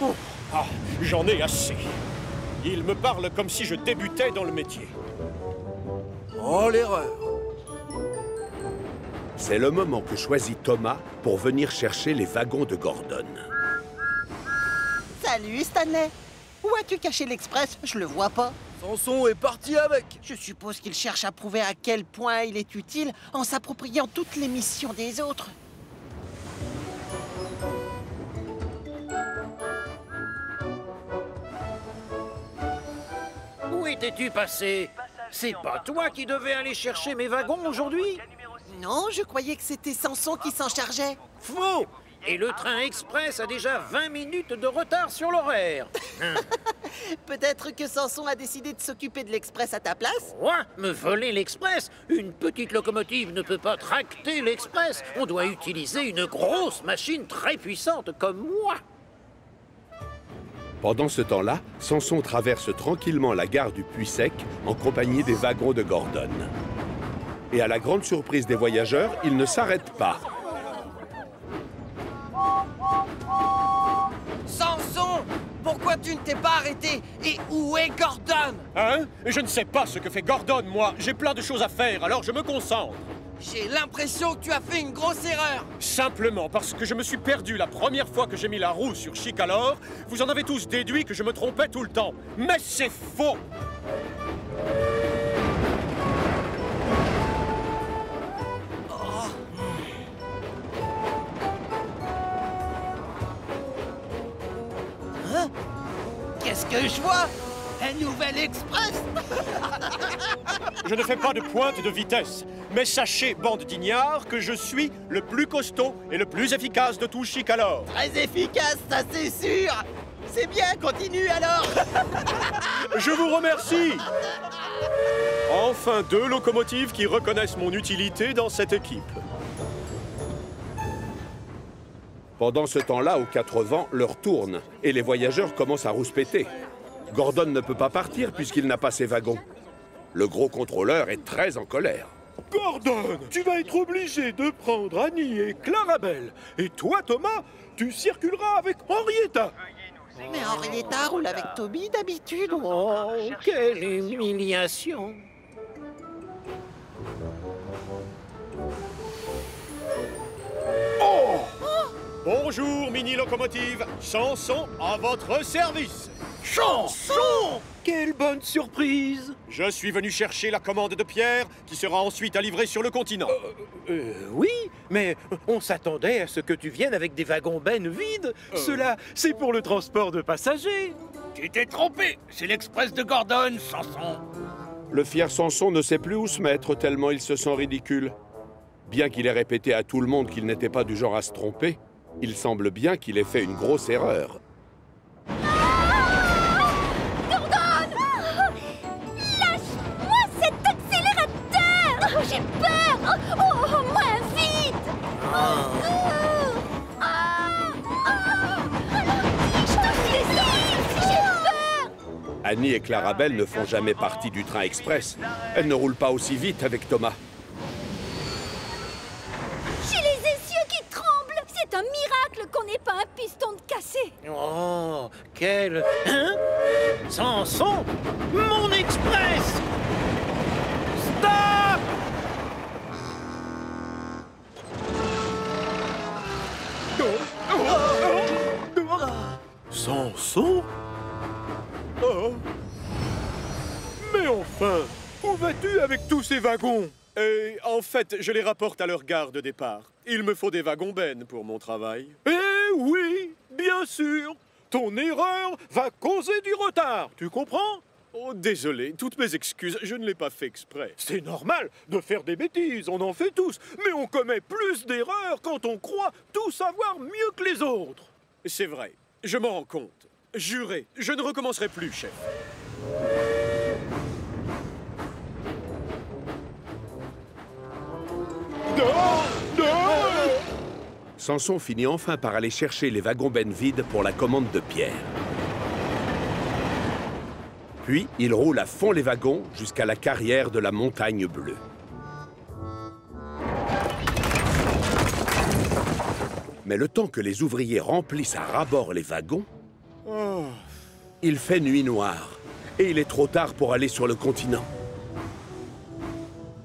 Ouh, ah, j'en ai assez. Il me parle comme si je débutais dans le métier. oh l'erreur. C'est le moment que choisit Thomas pour venir chercher les wagons de Gordon. Salut Stanley Où as-tu caché l'express? Je le vois pas. Samson est parti avec. Je suppose qu'il cherche à prouver à quel point il est utile en s'appropriant toutes les missions des autres. Où étais-tu passé? C'est pas toi qui devais aller chercher mes wagons aujourd'hui? Non, je croyais que c'était Samson qui s'en chargeait. Faux Et le train express a déjà 20 minutes de retard sur l'horaire. Hein, [laughs] Peut-être que Samson a décidé de s'occuper de l'express à ta place Quoi? Me voler l'express? Une petite locomotive ne peut pas tracter l'express. On doit utiliser une grosse machine très puissante comme moi. Pendant ce temps-là, Samson traverse tranquillement la gare du Puy-Sec en compagnie des wagons de Gordon. Et à la grande surprise des voyageurs, il ne s'arrête pas. Samson Pourquoi tu ne t'es pas arrêté Et où est Gordon? Hein? Je ne sais pas ce que fait Gordon, moi. J'ai plein de choses à faire, alors je me concentre. J'ai l'impression que tu as fait une grosse erreur. Simplement parce que je me suis perdu la première fois que j'ai mis la roue sur Chicalor, vous en avez tous déduit que je me trompais tout le temps. Mais c'est faux Qu'est-ce que je vois? Un nouvel express? [laughs] Je ne fais pas de pointe de vitesse. Mais sachez, bande d'ignards, que je suis le plus costaud et le plus efficace de tout Chicalor. Très efficace, ça c'est sûr C'est bien, continue alors [laughs] Je vous remercie Enfin deux locomotives qui reconnaissent mon utilité dans cette équipe. Pendant ce temps-là, aux quatre vents, l'heure tourne et les voyageurs commencent à rouspéter. Gordon ne peut pas partir puisqu'il n'a pas ses wagons. Le gros contrôleur est très en colère. Gordon, tu vas être obligé de prendre Annie et Clarabelle. Et toi, Thomas, tu circuleras avec Henrietta. Mais Henrietta roule avec Toby d'habitude. Oh, quelle humiliation Oh Bonjour, mini-locomotive. Chanson à votre service. Chanson Quelle bonne surprise Je suis venu chercher la commande de Pierre, qui sera ensuite à livrer sur le continent. Euh, oui, mais on s'attendait à ce que tu viennes avec des wagons bennes vides. Cela, c'est pour le transport de passagers. Tu t'es trompé C'est l'express de Gordon, Sanson Le fier Samson ne sait plus où se mettre tellement il se sent ridicule. Bien qu'il ait répété à tout le monde qu'il n'était pas du genre à se tromper, il semble bien qu'il ait fait une grosse erreur. Lâche-moi cet accélérateur J'ai peur Oh, oh, moins vite Oh, ah, ah, Annie et Clarabelle ne font jamais partie du train express. Elles ne roulent pas aussi vite avec Thomas. Qu'on n'ait pas un piston de cassé. Oh, quel... Hein? Samson Mon express! Stop! Samson Oh. Mais enfin Où vas-tu avec tous ces wagons? Et en fait, je les rapporte à leur gare de départ. Il me faut des wagons bennes pour mon travail. Eh oui Bien sûr Ton erreur va causer du retard, tu comprends? Oh, désolé, toutes mes excuses, je ne l'ai pas fait exprès. C'est normal de faire des bêtises, on en fait tous, mais on commet plus d'erreurs quand on croit tout savoir mieux que les autres. C'est vrai, je m'en rends compte. Juré, je ne recommencerai plus, chef. Samson finit enfin par aller chercher les wagons bennes vides pour la commande de Pierre. Puis, il roule à fond les wagons jusqu'à la carrière de la montagne bleue. Mais le temps que les ouvriers remplissent à ras-bord les wagons, il fait nuit noire et il est trop tard pour aller sur le continent.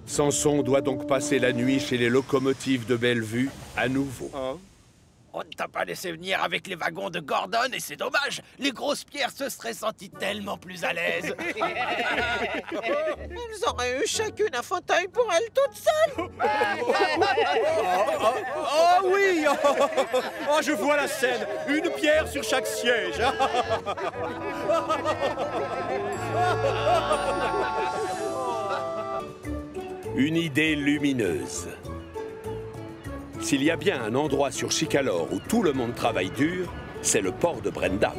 Samson doit donc passer la nuit chez les locomotives de Bellevue à nouveau. On ne t'a pas laissé venir avec les wagons de Gordon et c'est dommage. Les grosses pierres se seraient senties tellement plus à l'aise. [laughs] Ils auraient eu chacune un fauteuil pour elles toutes seules. [laughs] Oh oui. Oh, je vois la scène. Une pierre sur chaque siège [laughs] Une idée lumineuse. S'il y a bien un endroit sur Chicalor où tout le monde travaille dur, c'est le port de Brendam.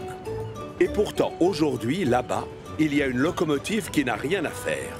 Et pourtant, aujourd'hui, là-bas, il y a une locomotive qui n'a rien à faire.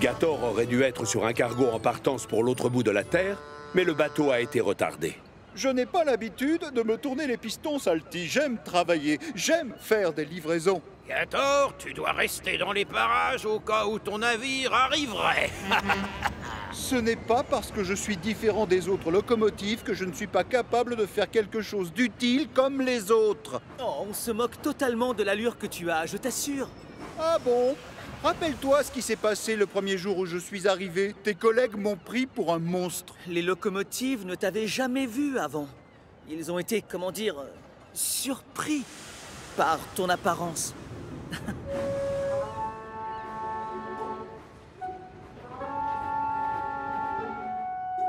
Gator aurait dû être sur un cargo en partance pour l'autre bout de la Terre, mais le bateau a été retardé. Je n'ai pas l'habitude de me tourner les pistons, Salty. J'aime travailler, j'aime faire des livraisons. Gator, tu dois rester dans les parages au cas où ton navire arriverait [laughs] Ce n'est pas parce que je suis différent des autres locomotives que je ne suis pas capable de faire quelque chose d'utile comme les autres. Oh, on se moque totalement de l'allure que tu as, je t'assure. Ah bon? Rappelle-toi ce qui s'est passé le premier jour où je suis arrivé. Tes collègues m'ont pris pour un monstre. Les locomotives ne t'avaient jamais vu avant. Ils ont été, comment dire, euh, surpris par ton apparence.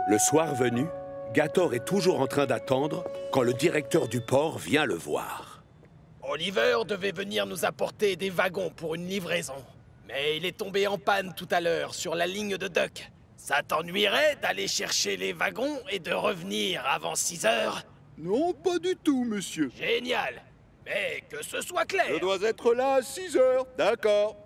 Le soir venu, Gator est toujours en train d'attendre quand le directeur du port vient le voir. Oliver devait venir nous apporter des wagons pour une livraison. Mais il est tombé en panne tout à l'heure sur la ligne de Duck. Ça t'ennuierait d'aller chercher les wagons et de revenir avant 6 heures? Non, pas du tout, monsieur. Génial Mais que ce soit clair Je dois être là à 6 heures. D'accord.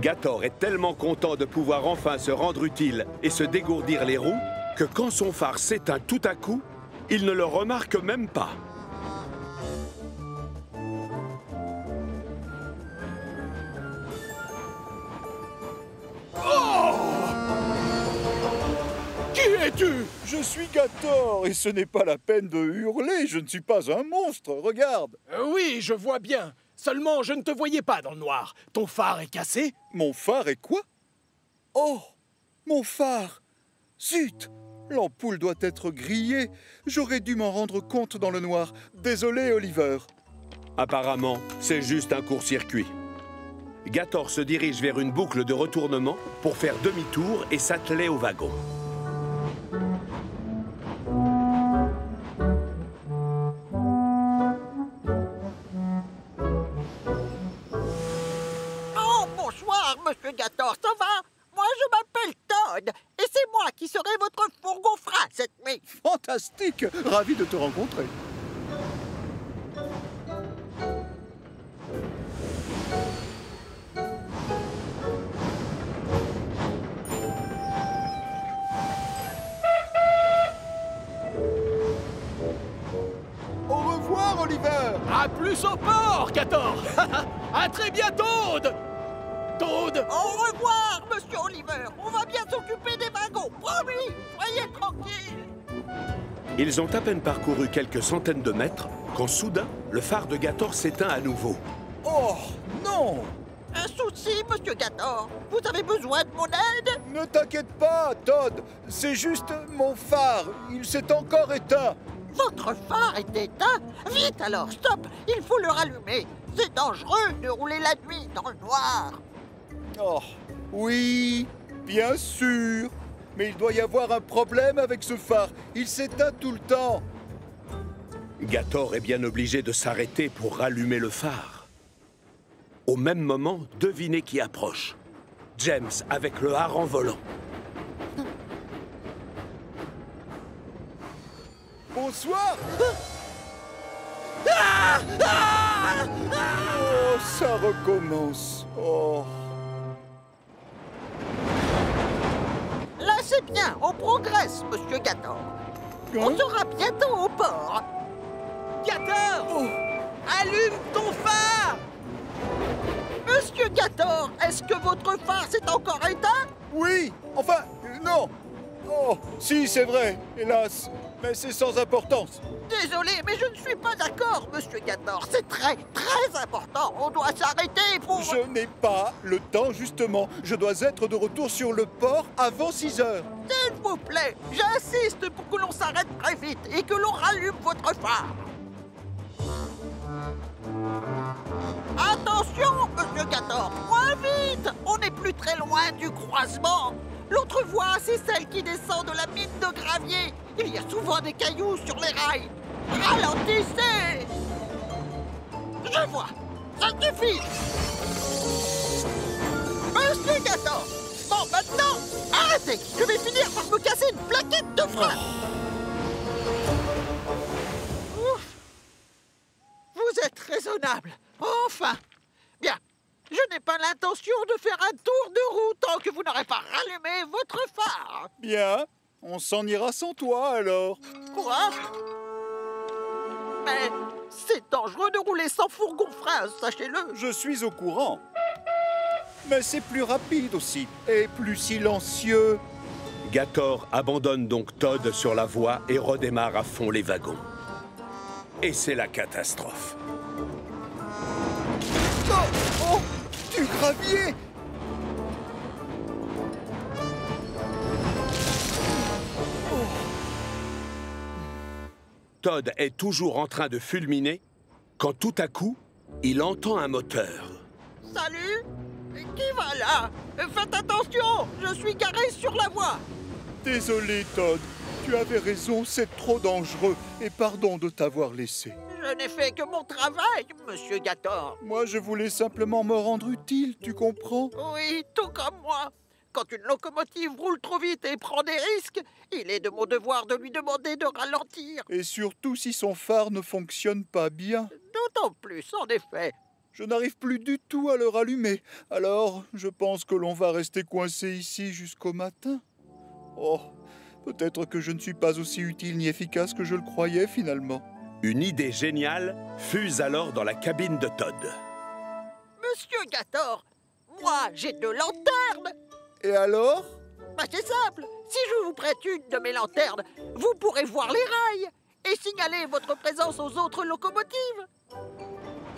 Gator est tellement content de pouvoir enfin se rendre utile et se dégourdir les roues que quand son phare s'éteint tout à coup, il ne le remarque même pas. Es-tu Je suis Gator et ce n'est pas la peine de hurler, je ne suis pas un monstre, regarde Euh, Oui, je vois bien. Seulement, je ne te voyais pas dans le noir. Ton phare est cassé Mon phare est quoi? Oh Mon phare Zut L'ampoule doit être grillée. J'aurais dû m'en rendre compte dans le noir. Désolé, Oliver. Apparemment, c'est juste un court-circuit. Gator se dirige vers une boucle de retournement pour faire demi-tour et s'atteler au wagon. Bonsoir, monsieur Gator, ça va? Moi, je m'appelle Todd, et c'est moi qui serai votre fourgon frein cette nuit. Fantastique Ravi de te rencontrer. Au revoir, Oliver À plus au port, Gator [laughs] À très bientôt Toad Au revoir, monsieur Oliver. On va bien s'occuper des wagons, promis. Soyez tranquille. Ils ont à peine parcouru quelques centaines de mètres quand soudain, le phare de Gator s'éteint à nouveau. Oh, non Un souci, monsieur Gator Vous avez besoin de mon aide? Ne t'inquiète pas, Todd. C'est juste mon phare. Il s'est encore éteint. Votre phare est éteint? Vite alors, stop Il faut le rallumer. C'est dangereux de rouler la nuit dans le noir. Oh, oui, bien sûr. Mais il doit y avoir un problème avec ce phare. Il s'éteint tout le temps. Gator est bien obligé de s'arrêter pour rallumer le phare. Au même moment, devinez qui approche. James avec le hareng volant. Bonsoir. Ah Oh, ça recommence. Oh. Là, c'est bien, on progresse, monsieur Gator. On sera bientôt au port. Gator Allume ton phare Monsieur Gator, est-ce que votre phare s'est encore éteint? Oui, enfin, euh, non. Oh, si, c'est vrai, hélas. Mais c'est sans importance. Désolé, mais je ne suis pas d'accord, monsieur Gator. C'est très, très important. On doit s'arrêter pour... Je n'ai pas le temps, justement. Je dois être de retour sur le port avant 6 heures. S'il vous plaît, j'insiste pour que l'on s'arrête très vite et que l'on rallume votre phare. Attention, monsieur Gator, moins vite On n'est plus très loin du croisement. L'autre voie, c'est celle qui descend de la mine de gravier. Il y a souvent des cailloux sur les rails. Ralentissez Je vois, ça suffit Monsieur Gator Bon, maintenant, arrêtez Je vais finir par me casser une plaquette de frein Ouf. Vous êtes raisonnable. Enfin. Je n'ai pas l'intention de faire un tour de roue tant que vous n'aurez pas rallumé votre phare. Bien, on s'en ira sans toi alors. Quoi? Mais c'est dangereux de rouler sans fourgon frein, sachez-le. Je suis au courant. Mais c'est plus rapide aussi et plus silencieux. Gator abandonne donc Todd sur la voie et redémarre à fond les wagons. Et c'est la catastrophe. Oh, gravier Todd est toujours en train de fulminer quand tout à coup, il entend un moteur. Salut Qui va là? Faites attention Je suis garé sur la voie Désolé, Todd. Tu avais raison, c'est trop dangereux. Et pardon de t'avoir laissé. Je n'ai fait que mon travail, monsieur Gator. Moi, je voulais simplement me rendre utile, tu comprends? Oui, tout comme moi. Quand une locomotive roule trop vite et prend des risques, il est de mon devoir de lui demander de ralentir. Et surtout si son phare ne fonctionne pas bien. D'autant plus, en effet. Je n'arrive plus du tout à le rallumer. Alors, je pense que l'on va rester coincé ici jusqu'au matin. Oh, peut-être que je ne suis pas aussi utile ni efficace que je le croyais finalement. Une idée géniale fuse alors dans la cabine de Todd. Monsieur Gator, moi j'ai deux lanternes. Et alors? Bah c'est simple, Si je vous prête une de mes lanternes, vous pourrez voir les rails et signaler votre présence aux autres locomotives.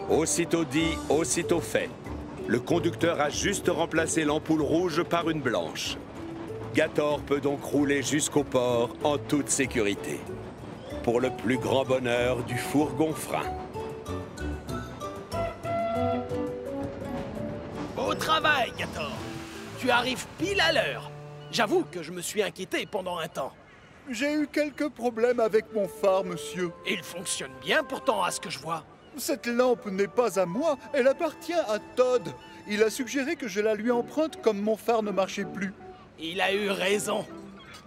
Aussitôt dit, aussitôt fait. Le conducteur a juste remplacé l'ampoule rouge par une blanche. Gator peut donc rouler jusqu'au port en toute sécurité. Pour le plus grand bonheur du fourgon frein. Beau travail, Gator Tu arrives pile à l'heure J'avoue que je me suis inquiété pendant un temps. J'ai eu quelques problèmes avec mon phare, monsieur. Il fonctionne bien pourtant, à ce que je vois. Cette lampe n'est pas à moi, elle appartient à Todd. Il a suggéré que je la lui emprunte comme mon phare ne marchait plus. Il a eu raison.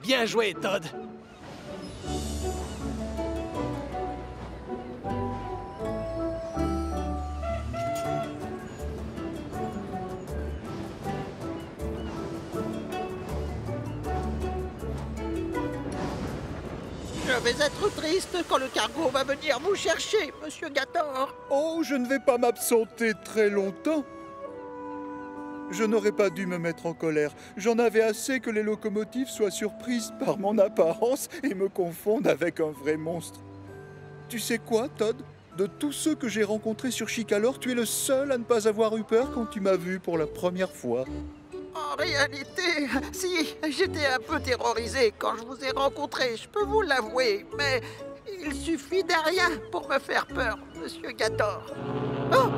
Bien joué, Todd. Je vais être triste quand le cargo va venir vous chercher, monsieur Gator. Oh, je ne vais pas m'absenter très longtemps. Je n'aurais pas dû me mettre en colère. J'en avais assez que les locomotives soient surprises par mon apparence et me confondent avec un vrai monstre. Tu sais quoi, Todd? De tous ceux que j'ai rencontrés sur Chicalor, tu es le seul à ne pas avoir eu peur quand tu m'as vu pour la première fois. En réalité, si, j'étais un peu terrorisé quand je vous ai rencontré, je peux vous l'avouer, mais il suffit de rien pour me faire peur, monsieur Gator. Oh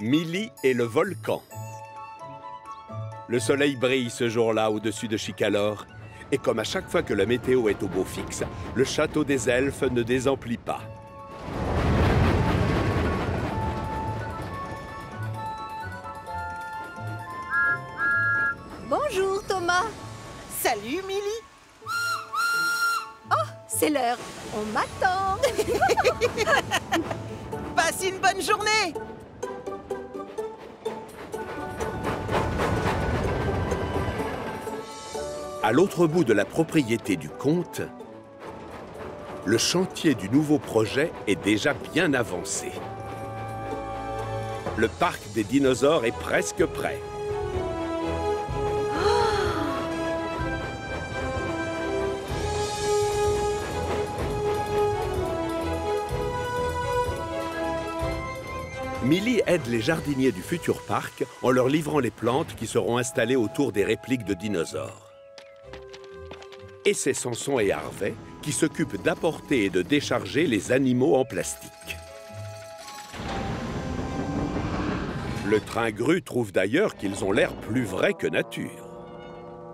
Millie et le volcan. Le soleil brille ce jour-là au-dessus de Chicalor, et comme à chaque fois que la météo est au beau fixe, le château des elfes ne désemplit pas. Bout de la propriété du comte, le chantier du nouveau projet est déjà bien avancé. Le parc des dinosaures est presque prêt. Millie aide les jardiniers du futur parc en leur livrant les plantes qui seront installées autour des répliques de dinosaures. Et c'est Samson et Harvey qui s'occupent d'apporter et de décharger les animaux en plastique. Le train grue trouve d'ailleurs qu'ils ont l'air plus vrais que nature.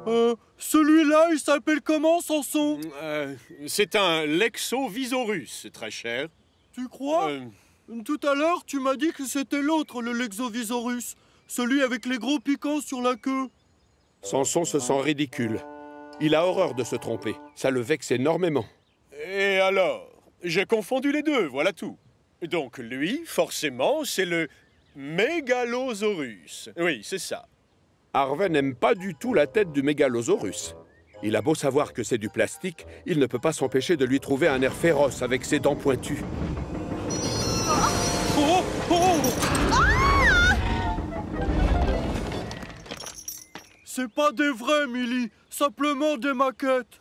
Euh, celui-là, il s'appelle comment, Samson? Euh, C'est un Lexovisaurus, très cher. Tu crois? Euh, Tout à l'heure, tu m'as dit que c'était l'autre, le Lexovisaurus. Celui avec les gros piquants sur la queue. Samson se sent ridicule. Il a horreur de se tromper. Ça le vexe énormément. Et alors J'ai confondu les deux, voilà tout. Donc lui, forcément, c'est le Mégalosaurus. Oui, c'est ça. Harvey n'aime pas du tout la tête du mégalosaurus. Il a beau savoir que c'est du plastique, il ne peut pas s'empêcher de lui trouver un air féroce avec ses dents pointues. Oh, C'est pas des vrais, Millie. Simplement des maquettes.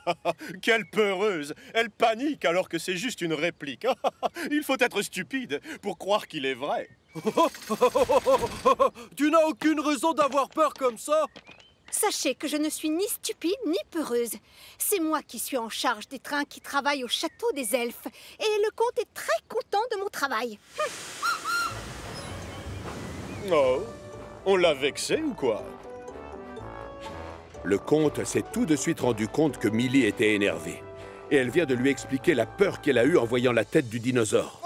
[laughs] Quelle peureuse Elle panique alors que c'est juste une réplique. [laughs] Il faut être stupide pour croire qu'il est vrai. [laughs] tu n'as aucune raison d'avoir peur comme ça. Sachez que je ne suis ni stupide ni peureuse. C'est moi qui suis en charge des trains qui travaillent au château des elfes. Et le comte est très content de mon travail. Oh On l'a vexé ou quoi? Le comte s'est tout de suite rendu compte que Millie était énervée. Et elle vient de lui expliquer la peur qu'elle a eue en voyant la tête du dinosaure.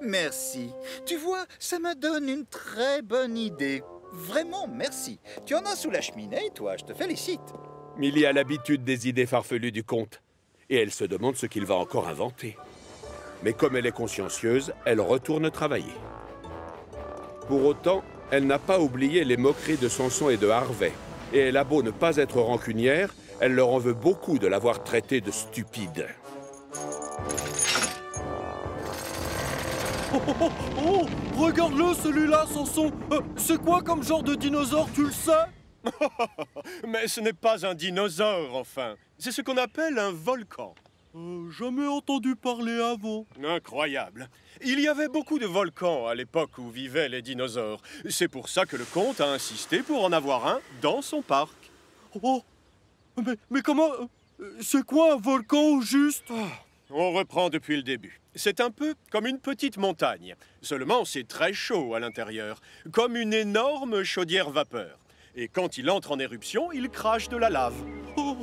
Merci. Tu vois, ça me donne une très bonne idée. Vraiment, merci. Tu en as sous la cheminée, toi, je te félicite. Millie a l'habitude des idées farfelues du comte. Et elle se demande ce qu'il va encore inventer. Mais comme elle est consciencieuse, elle retourne travailler. Pour autant, elle n'a pas oublié les moqueries de Samson et de Harvey. Et elle a beau ne pas être rancunière, Elle leur en veut beaucoup de l'avoir traité de stupide. Oh, oh, oh, oh Regarde-le, celui-là, Samson euh, C'est quoi comme genre de dinosaure, tu le sais? [laughs] Mais ce n'est pas un dinosaure, enfin. C'est ce qu'on appelle un volcan. Euh, jamais entendu parler avant. Incroyable. Il y avait beaucoup de volcans à l'époque où vivaient les dinosaures. C'est pour ça que le comte a insisté pour en avoir un dans son parc. Oh Mais, mais comment... Euh, c'est quoi un volcan au juste? Ah, On reprend depuis le début. C'est un peu comme une petite montagne. Seulement, c'est très chaud à l'intérieur, comme une énorme chaudière vapeur. Et quand il entre en éruption, il crache de la lave. Oh,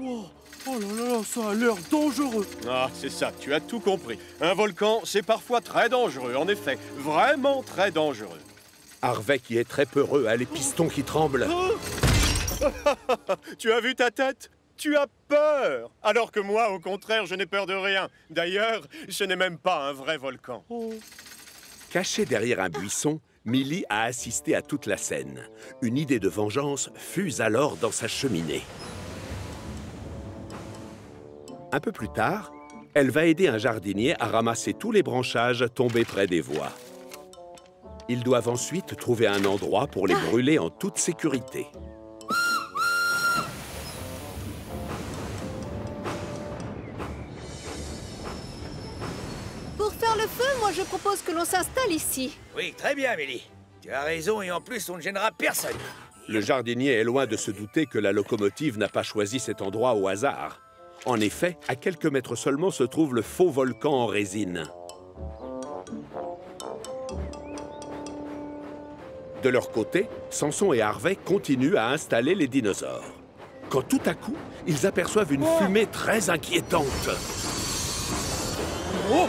oh, oh là là, ça a l'air dangereux. Ah, c'est ça, tu as tout compris. Un volcan, c'est parfois très dangereux, en effet. Vraiment très dangereux. Harvey, qui est très peureux, a les pistons qui tremblent. [laughs] tu as vu ta tête? Tu as peur Alors que moi, au contraire, je n'ai peur de rien. D'ailleurs, ce n'est même pas un vrai volcan. Oh. Caché derrière un buisson, Millie a assisté à toute la scène. Une idée de vengeance fuse alors dans sa cheminée. Un peu plus tard, elle va aider un jardinier à ramasser tous les branchages tombés près des voies. Ils doivent ensuite trouver un endroit pour les brûler en toute sécurité. le feu, moi je propose que l'on s'installe ici. Oui, très bien, Amélie. Tu as raison et en plus on ne gênera personne. Le jardinier est loin de se douter que la locomotive n'a pas choisi cet endroit au hasard. En effet, à quelques mètres seulement se trouve le faux volcan en résine. De leur côté, Samson et Harvey continuent à installer les dinosaures. Quand tout à coup, ils aperçoivent une fumée très inquiétante. Oh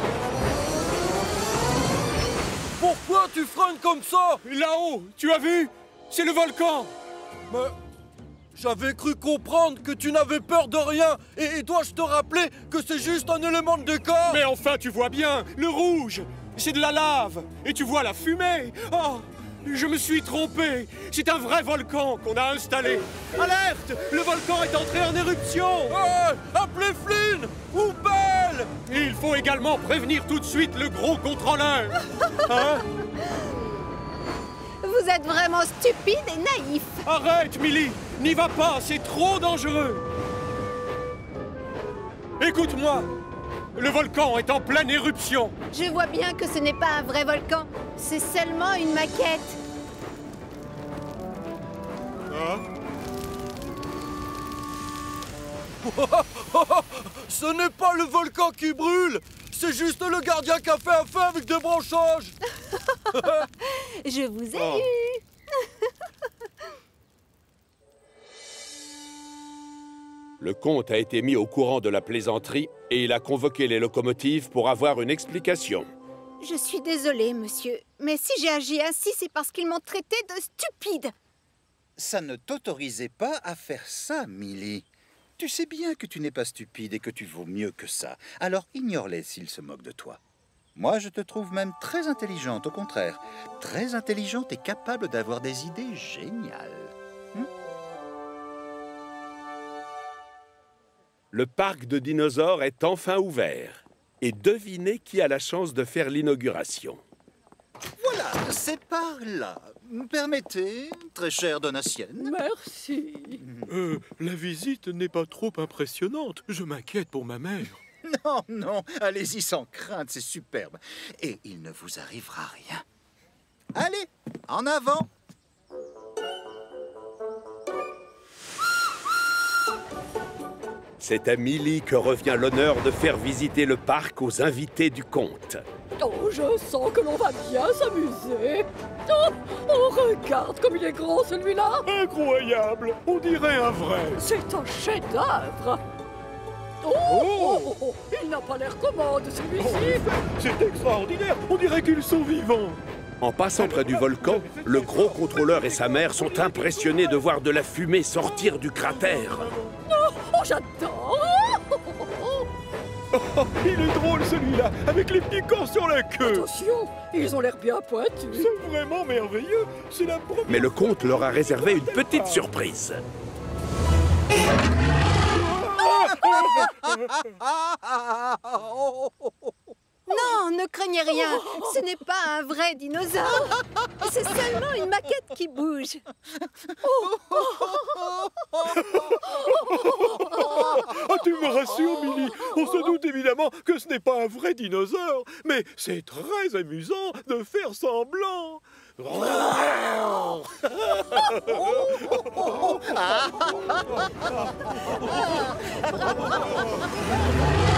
pourquoi tu freines comme ça? Là-haut, tu as vu? C'est le volcan Mais... J'avais cru comprendre que tu n'avais peur de rien. Et, dois-je te rappeler que c'est juste un élément de décor. Mais enfin, tu vois bien Le rouge C'est de la lave. Et tu vois la fumée. Oh je me suis trompé. C'est un vrai volcan qu'on a installé. Alerte Le volcan est entré en éruption. Hey, Appelez Flynn Ou Belle Il faut également prévenir tout de suite le gros contrôleur. Hein Vous êtes vraiment stupide et naïf. Arrête, Millie N'y va pas, c'est trop dangereux Écoute-moi le volcan est en pleine éruption Je vois bien que ce n'est pas un vrai volcan. C'est seulement une maquette. Hein? [laughs] Ce n'est pas le volcan qui brûle C'est juste le gardien qui a fait un feu avec des branchages [laughs] Je vous ai oh. eu Le comte a été mis au courant de la plaisanterie et il a convoqué les locomotives pour avoir une explication. Je suis désolée, monsieur, mais si j'ai agi ainsi, c'est parce qu'ils m'ont traité de stupide. Ça ne t'autorisait pas à faire ça, Millie. Tu sais bien que tu n'es pas stupide et que tu vaux mieux que ça. Alors ignore-les s'ils se moquent de toi. Moi, je te trouve même très intelligente, au contraire. Très intelligente et capable d'avoir des idées géniales. Le parc de dinosaures est enfin ouvert. Et devinez qui a la chance de faire l'inauguration. Voilà, c'est par là. Permettez, très chère Donatienne. Merci. Euh, la visite n'est pas trop impressionnante. Je m'inquiète pour ma mère. [laughs] Non, non, allez-y sans crainte, c'est superbe. Et il ne vous arrivera rien. Allez, en avant C'est à Millie que revient l'honneur de faire visiter le parc aux invités du comte. Oh, je sens que l'on va bien s'amuser. Oh, oh, regarde comme il est grand celui-là. Incroyable, on dirait un vrai. C'est un chef-d'œuvre. Oh, oh, oh, oh, Il n'a pas l'air commode celui-ci. C'est extraordinaire, on dirait qu'ils sont vivants. En passant près du volcan, le gros contrôleur et sa mère sont impressionnés de voir de la fumée sortir du cratère. Oh, j'adore oh, Il est drôle celui-là, avec les petits corps sur la queue Attention, ils ont l'air bien pointus C'est vraiment merveilleux C'est la Mais le comte leur a réservé une petite surprise Non, ne craignez rien. Ce n'est pas un vrai dinosaure. C'est seulement une maquette qui bouge. Ah, tu me rassures, Milly. On se doute évidemment que ce n'est pas un vrai dinosaure, mais c'est très amusant de faire semblant. [laughs]